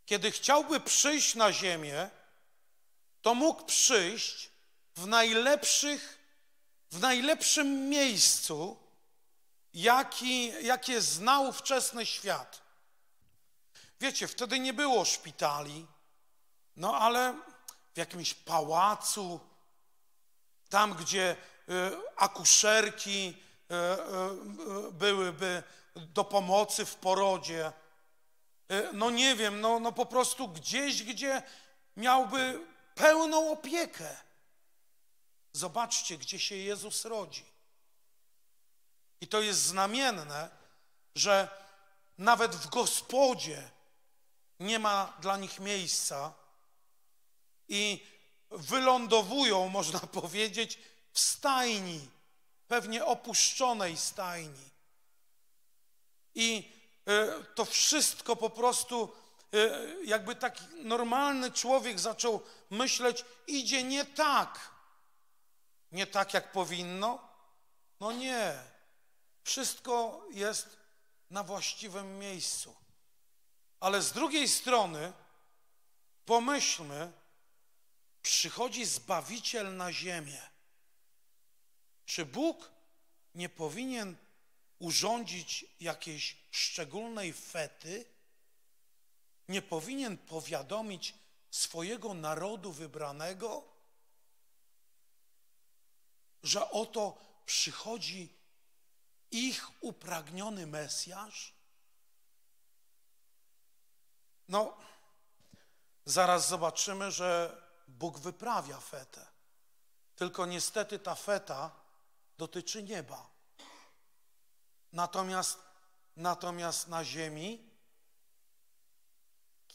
kiedy chciałby przyjść na ziemię, to mógł przyjść w najlepszych w najlepszym miejscu, jaki, jakie znał wczesny świat. Wiecie, wtedy nie było szpitali, no ale w jakimś pałacu, tam gdzie y, akuszerki y, y, byłyby do pomocy w porodzie, no nie wiem, no, no po prostu gdzieś, gdzie miałby pełną opiekę. Zobaczcie, gdzie się Jezus rodzi. I to jest znamienne, że nawet w gospodzie nie ma dla nich miejsca i wylądowują, można powiedzieć, w stajni, pewnie opuszczonej stajni. I e, to wszystko po prostu, e, jakby taki normalny człowiek zaczął myśleć, idzie nie tak. Nie tak, jak powinno? No nie. Wszystko jest na właściwym miejscu. Ale z drugiej strony, pomyślmy, przychodzi Zbawiciel na ziemię. Czy Bóg nie powinien urządzić jakiejś szczególnej fety? Nie powinien powiadomić swojego narodu wybranego, że oto przychodzi ich upragniony Mesjasz? No, zaraz zobaczymy, że Bóg wyprawia fetę. Tylko niestety ta feta dotyczy nieba. Natomiast, natomiast na ziemi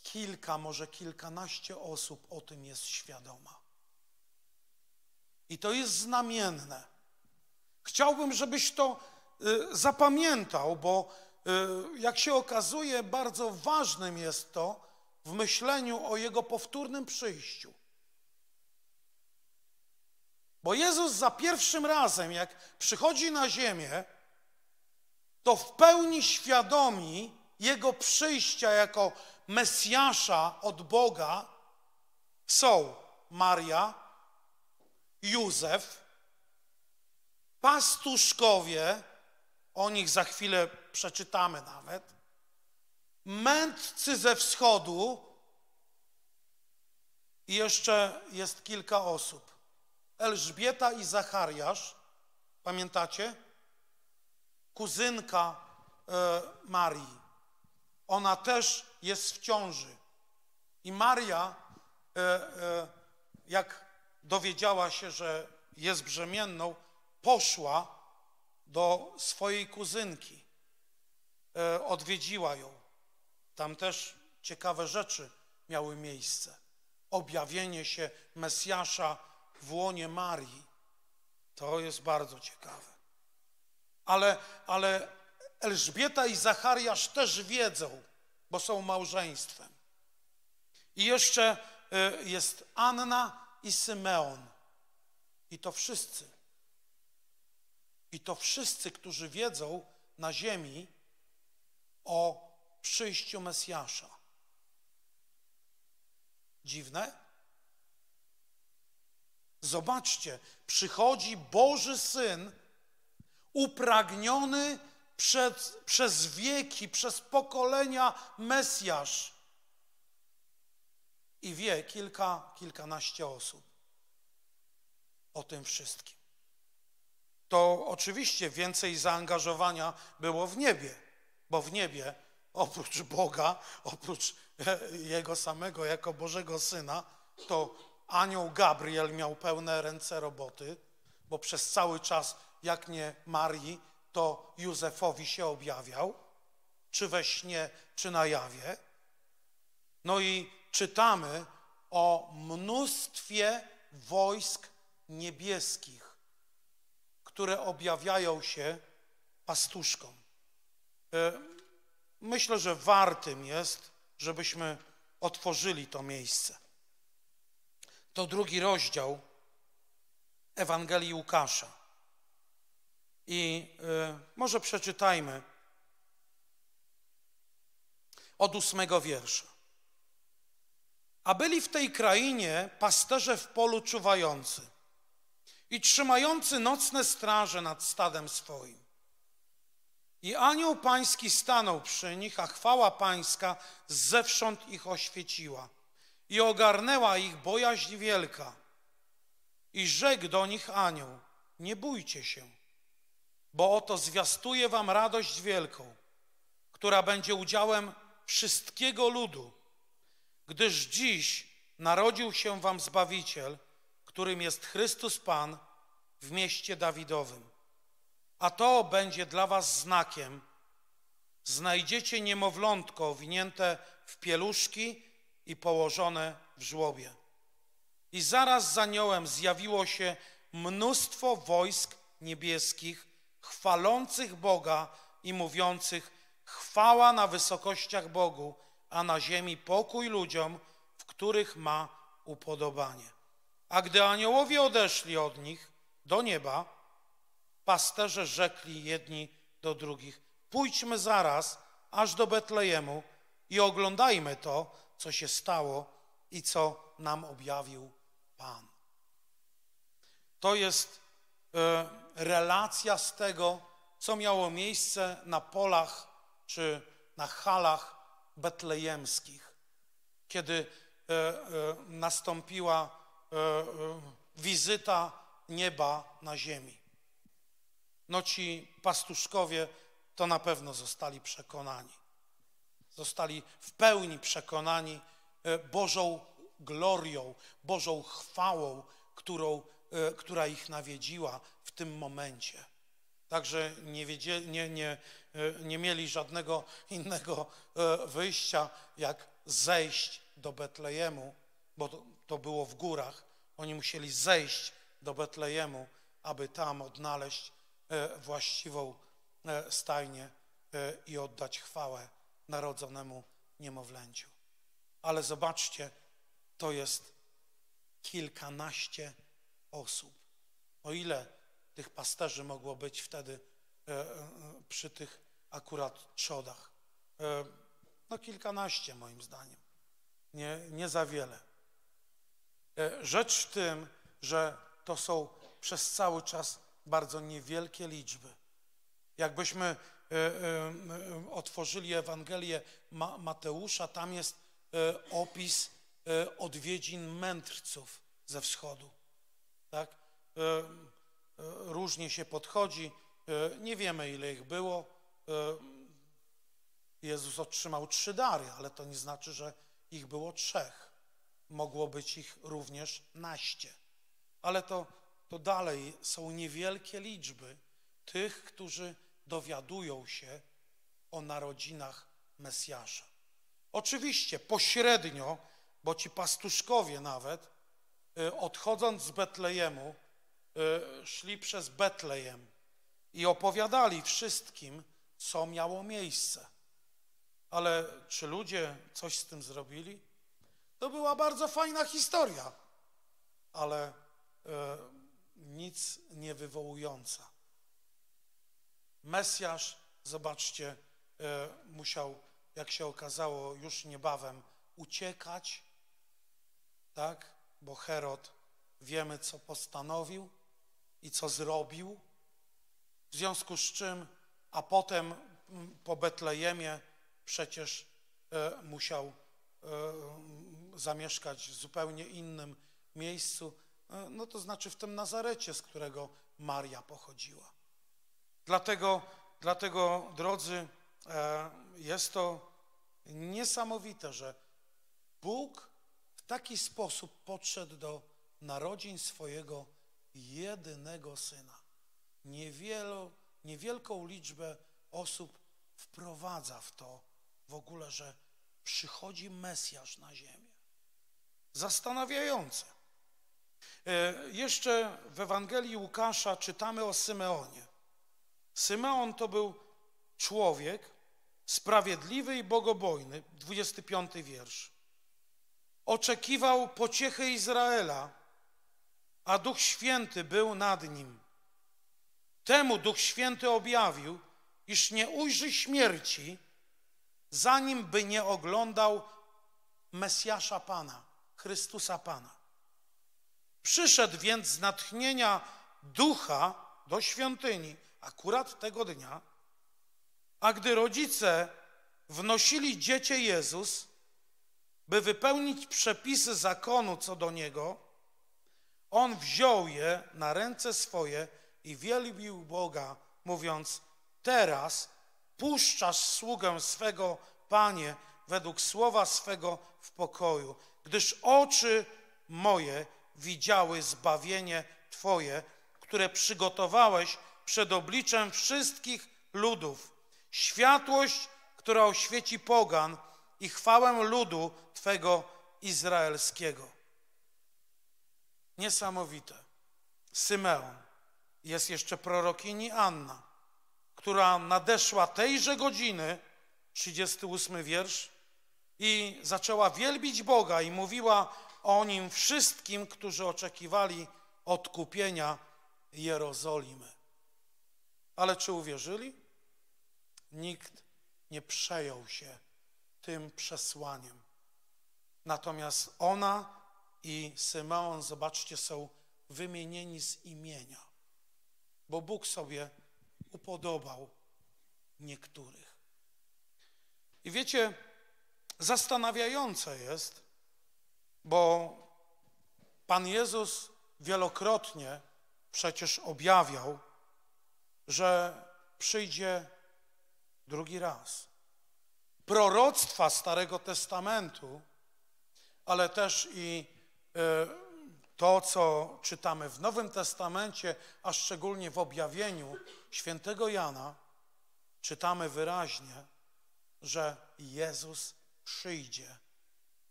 kilka, może kilkanaście osób o tym jest świadoma. I to jest znamienne. Chciałbym, żebyś to zapamiętał, bo y, jak się okazuje, bardzo ważnym jest to w myśleniu o Jego powtórnym przyjściu. Bo Jezus za pierwszym razem, jak przychodzi na ziemię, to w pełni świadomi Jego przyjścia jako Mesjasza od Boga są Maria, Józef, pastuszkowie, o nich za chwilę przeczytamy nawet, mędrcy ze wschodu i jeszcze jest kilka osób. Elżbieta i Zachariasz, pamiętacie? Kuzynka e, Marii. Ona też jest w ciąży. I Maria, e, e, jak dowiedziała się, że jest brzemienną, poszła do swojej kuzynki. E, odwiedziła ją. Tam też ciekawe rzeczy miały miejsce. Objawienie się Mesjasza w łonie Marii. To jest bardzo ciekawe. Ale, ale Elżbieta i Zachariasz też wiedzą, bo są małżeństwem. I jeszcze y, jest Anna i Symeon. I to wszyscy. I to wszyscy, którzy wiedzą na ziemi o przyjściu Mesjasza. Dziwne? Zobaczcie, przychodzi Boży Syn, upragniony przed, przez wieki, przez pokolenia Mesjasz. I wie kilka, kilkanaście osób o tym wszystkim. To oczywiście więcej zaangażowania było w niebie, bo w niebie oprócz Boga, oprócz Jego samego jako Bożego Syna, to anioł Gabriel miał pełne ręce roboty, bo przez cały czas, jak nie Marii, to Józefowi się objawiał, czy we śnie, czy na jawie. No i czytamy o mnóstwie wojsk niebieskich, które objawiają się pastuszkom. E, myślę, że wartym jest, żebyśmy otworzyli to miejsce to drugi rozdział Ewangelii Łukasza. I y, może przeczytajmy od ósmego wiersza. A byli w tej krainie pasterze w polu czuwający. I trzymający nocne straże nad stadem swoim. I anioł pański stanął przy nich, a chwała pańska zewsząd ich oświeciła. I ogarnęła ich bojaźń wielka. I rzekł do nich anioł, nie bójcie się, bo oto zwiastuję wam radość wielką, która będzie udziałem wszystkiego ludu, gdyż dziś narodził się wam Zbawiciel, którym jest Chrystus Pan w mieście Dawidowym. A to będzie dla was znakiem. Znajdziecie niemowlątko owinięte w pieluszki i położone w żłobie. I zaraz za aniołem zjawiło się mnóstwo wojsk niebieskich, chwalących Boga i mówiących chwała na wysokościach Bogu, a na ziemi pokój ludziom, w których ma upodobanie. A gdy aniołowie odeszli od nich do nieba, pasterze rzekli jedni do drugich: Pójdźmy zaraz aż do Betlejemu i oglądajmy to, co się stało i co nam objawił Pan. To jest e, relacja z tego, co miało miejsce na polach czy na halach betlejemskich, kiedy e, e, nastąpiła wizyta nieba na ziemi. No ci pastuszkowie to na pewno zostali przekonani. Zostali w pełni przekonani Bożą glorią, Bożą chwałą, którą, e, która ich nawiedziła w tym momencie. Także nie, nie, nie, e, nie mieli żadnego innego e, wyjścia, jak zejść do Betlejemu, bo to, było w górach. Oni musieli zejść do Betlejemu, aby tam odnaleźć właściwą stajnię i oddać chwałę narodzonemu niemowlęciu. Ale zobaczcie, to jest kilkanaście osób. O ile tych pasterzy mogło być wtedy e, e, przy tych akurat trzodach? E, no kilkanaście moim zdaniem. Nie, nie za wiele. Rzecz w tym, że to są przez cały czas bardzo niewielkie liczby. Jakbyśmy otworzyli Ewangelię Mateusza, tam jest opis E, odwiedzin mędrców ze wschodu. Tak? E, e, różnie się podchodzi. Nie wiemy, ile ich było. Jezus otrzymał trzy dary, ale to nie znaczy, że ich było trzech. Mogło być ich również naście. Ale to, to dalej są niewielkie liczby tych, którzy dowiadują się o narodzinach Mesjasza. Oczywiście pośrednio bo ci pastuszkowie nawet, y, odchodząc z Betlejemu, y, szli przez Betlejem i opowiadali wszystkim, co miało miejsce. Ale czy ludzie coś z tym zrobili? To była bardzo fajna historia, ale e, nic nie wywołująca. Mesjasz, zobaczcie, e, musiał, jak się okazało, już niebawem uciekać tak? Bo Herod wiemy, co postanowił i co zrobił, w związku z czym, a potem po Betlejemie przecież e, musiał e, zamieszkać w zupełnie innym miejscu, e, no to znaczy w tym Nazarecie, z którego Maria pochodziła. Dlatego, dlatego drodzy, e, jest to niesamowite, że Bóg w taki sposób podszedł do narodzin swojego jedynego syna. Niewielką liczbę osób wprowadza w to w ogóle, że przychodzi Mesjasz na ziemię. Zastanawiające. E, jeszcze w Ewangelii Łukasza czytamy o Symeonie. Symeon to był człowiek sprawiedliwy i bogobojny, 25 wiersz oczekiwał pociechy Izraela, a Duch Święty był nad nim. Temu Duch Święty objawił, iż nie ujrzy śmierci, zanim by nie oglądał Mesjasza Pana, Chrystusa Pana. Przyszedł więc z natchnienia ducha do świątyni akurat tego dnia, a gdy rodzice wnosili dziecię Jezus, by wypełnić przepisy zakonu co do niego, on wziął je na ręce swoje i wielbił Boga, mówiąc: Teraz puszczasz sługę swego, Panie, według słowa swego w pokoju, gdyż oczy moje widziały zbawienie Twoje, które przygotowałeś przed obliczem wszystkich ludów, światłość, która oświeci pogan i chwałę ludu Twego izraelskiego. Niesamowite. Symeon. Jest jeszcze prorokini Anna, która nadeszła tejże godziny, 38 wiersz, i zaczęła wielbić Boga i mówiła o nim wszystkim, którzy oczekiwali odkupienia Jerozolimy. Ale czy uwierzyli? Nikt nie przejął się tym przesłaniem. Natomiast ona i Symeon, zobaczcie, są wymienieni z imienia, bo Bóg sobie upodobał niektórych. I wiecie, zastanawiające jest, bo Pan Jezus wielokrotnie przecież objawiał, że przyjdzie drugi raz. Proroctwa Starego Testamentu, ale też i e, to, co czytamy w Nowym Testamencie, a szczególnie w objawieniu świętego Jana, czytamy wyraźnie, że Jezus przyjdzie,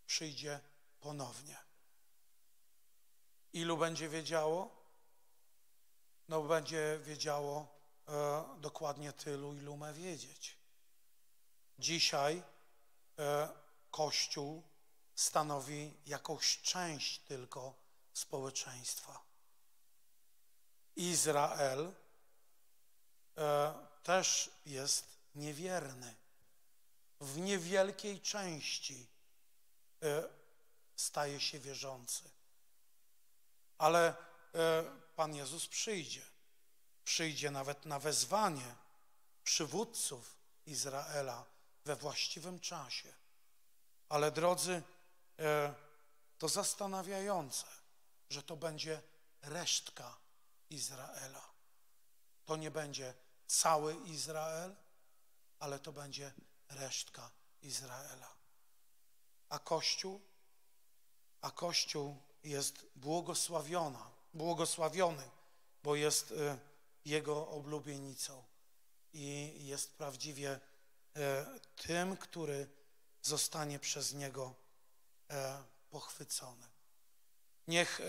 przyjdzie ponownie. Ilu będzie wiedziało? No będzie wiedziało e, dokładnie tylu, ilu ma wiedzieć. Dzisiaj e, Kościół stanowi jakąś część tylko społeczeństwa. Izrael e, też jest niewierny. W niewielkiej części e, staje się wierzący. Ale e, Pan Jezus przyjdzie. Przyjdzie nawet na wezwanie przywódców Izraela we właściwym czasie. Ale drodzy, e, to zastanawiające, że to będzie resztka Izraela. To nie będzie cały Izrael, ale to będzie resztka Izraela. A Kościół? A Kościół jest błogosławiona, błogosławiony, bo jest e, Jego oblubienicą i jest prawdziwie e, tym, który zostanie przez Niego e, pochwycony. Niech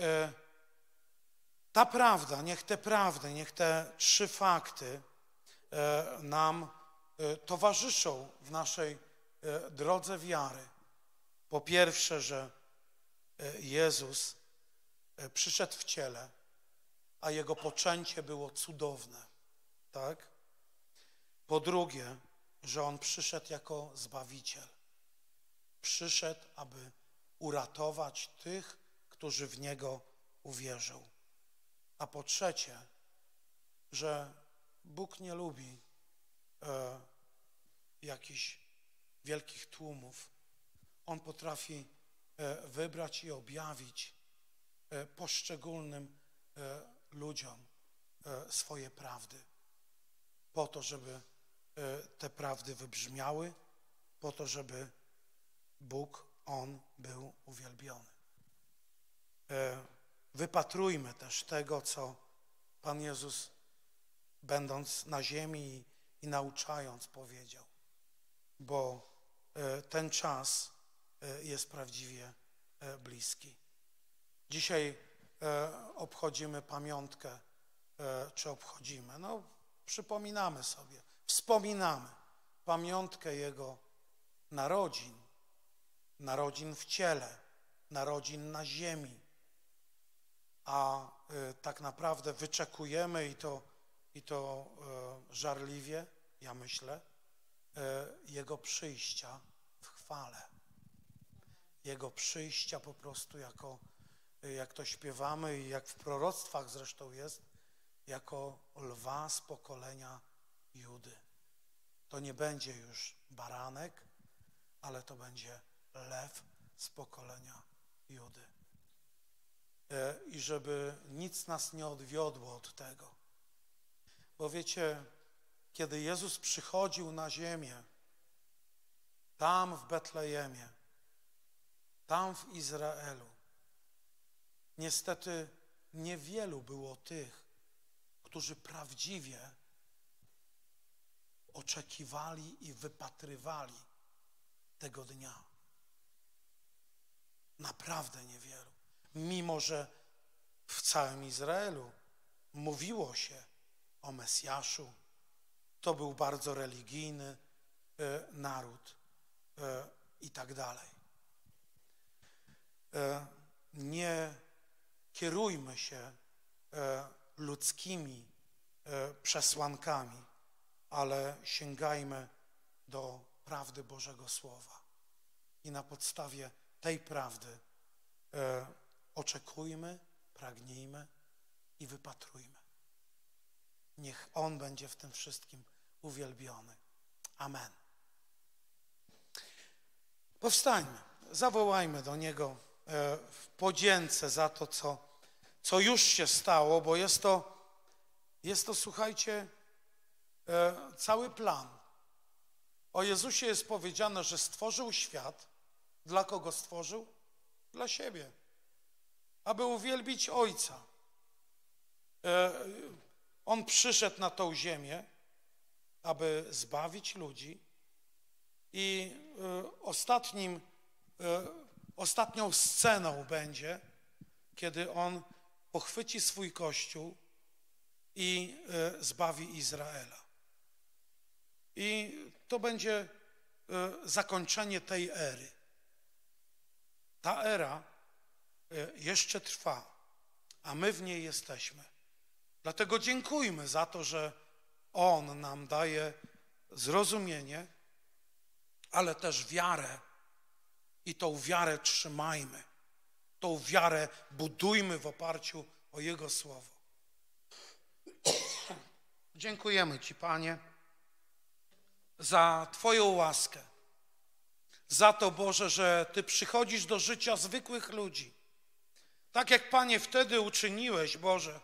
ta prawda, niech te prawdy, niech te trzy fakty nam towarzyszą w naszej drodze wiary. Po pierwsze, że E, Jezus e, przyszedł w ciele, a jego poczęcie było cudowne, tak? Po drugie, że on przyszedł jako zbawiciel. Przyszedł, aby uratować tych, którzy w niego uwierzą. A po trzecie, że Bóg nie lubi e, jakichś wielkich tłumów. On potrafi E, wybrać i objawić e, poszczególnym e, ludziom swoje prawdy, po to, żeby te prawdy wybrzmiały, po to, żeby Bóg, On był uwielbiony. Wypatrujmy też tego, co Pan Jezus, będąc na ziemi i, nauczając, powiedział, bo ten czas E, jest prawdziwie e, bliski. Dzisiaj e, obchodzimy pamiątkę, czy obchodzimy? No, przypominamy sobie, wspominamy pamiątkę Jego narodzin, narodzin w ciele, narodzin na ziemi. A tak naprawdę wyczekujemy i to, i to żarliwie, ja myślę, Jego przyjścia w chwale. Jego przyjścia po prostu jako, jak to śpiewamy i jak w proroctwach zresztą jest, jako lwa z pokolenia Judy. To nie będzie już baranek, ale to będzie lew z pokolenia Judy. E, I żeby nic nas nie odwiodło od tego. Bo wiecie, kiedy Jezus przychodził na ziemię, tam w Betlejemie, tam w Izraelu, niestety niewielu było tych, którzy prawdziwie oczekiwali i wypatrywali tego dnia. Naprawdę niewielu. Mimo, że w całym Izraelu mówiło się o Mesjaszu, to był bardzo religijny e, naród e, i tak dalej. E, nie kierujmy się ludzkimi przesłankami, ale sięgajmy do prawdy Bożego Słowa. I na podstawie tej prawdy oczekujmy, pragnijmy i wypatrujmy. Niech On będzie w tym wszystkim uwielbiony. Amen. Powstańmy, zawołajmy do Niego e, w podzięce za to, co, co już się stało, bo jest to, jest to słuchajcie, e, cały plan. O Jezusie jest powiedziane, że stworzył świat. Dla kogo stworzył? Dla siebie. Aby uwielbić Ojca. On przyszedł na tą ziemię, aby zbawić ludzi. I y, ostatnim, y, ostatnią sceną będzie, kiedy on pochwyci swój kościół i y, zbawi Izraela. I to będzie zakończenie tej ery. Ta era jeszcze trwa, a my w niej jesteśmy. Dlatego dziękujmy za to, że On nam daje zrozumienie, ale też wiarę i tą wiarę trzymajmy. Tą wiarę budujmy w oparciu o Jego Słowo. Dziękujemy Ci, Panie, za Twoją łaskę. Za to, Boże, że Ty przychodzisz do życia zwykłych ludzi. Tak jak, Panie, wtedy uczyniłeś, Boże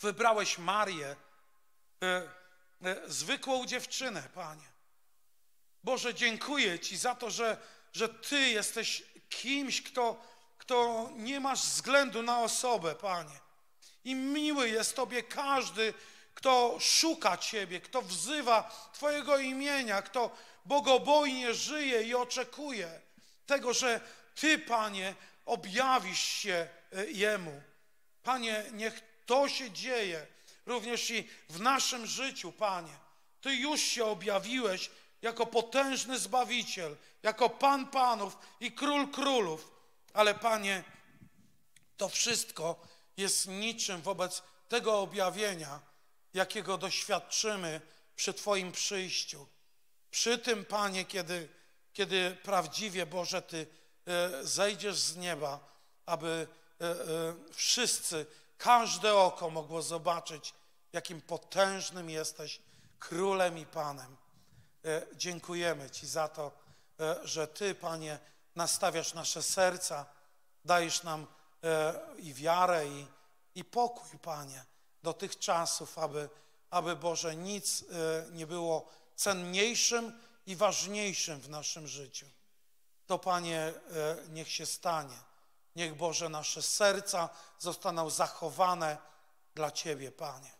Wybrałeś Marię, e, e, zwykłą dziewczynę, Panie. Boże, dziękuję Ci za to, że, że Ty jesteś kimś, kto, kto nie masz względu na osobę, Panie. I miły jest Tobie każdy, kto szuka Ciebie, kto wzywa Twojego imienia, kto bogobojnie żyje i oczekuje tego, że Ty, Panie, objawisz się e, Jemu. Panie, niech to się dzieje również i w naszym życiu, Panie. Ty już się objawiłeś jako potężny Zbawiciel, jako Pan Panów i Król Królów. Ale Panie, to wszystko jest niczym wobec tego objawienia, jakiego doświadczymy przy Twoim przyjściu. Przy tym, Panie, kiedy, kiedy prawdziwie, Boże, Ty e, zejdziesz z nieba, aby e, e, wszyscy Każde oko mogło zobaczyć, jakim potężnym jesteś królem i panem. E, dziękujemy Ci za to, e, że Ty, Panie, nastawiasz nasze serca, dajesz nam e, i wiarę, i, i pokój, Panie, do tych czasów, aby, aby Boże, nic nie było cenniejszym i ważniejszym w naszym życiu. To, Panie, niech się stanie. Niech Boże nasze serca zostaną zachowane dla Ciebie, Panie,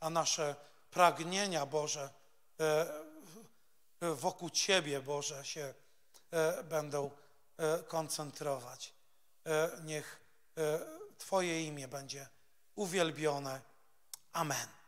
a nasze pragnienia, Boże, e, wokół Ciebie, Boże, się e, będą e, koncentrować. Niech Twoje imię będzie uwielbione. Amen.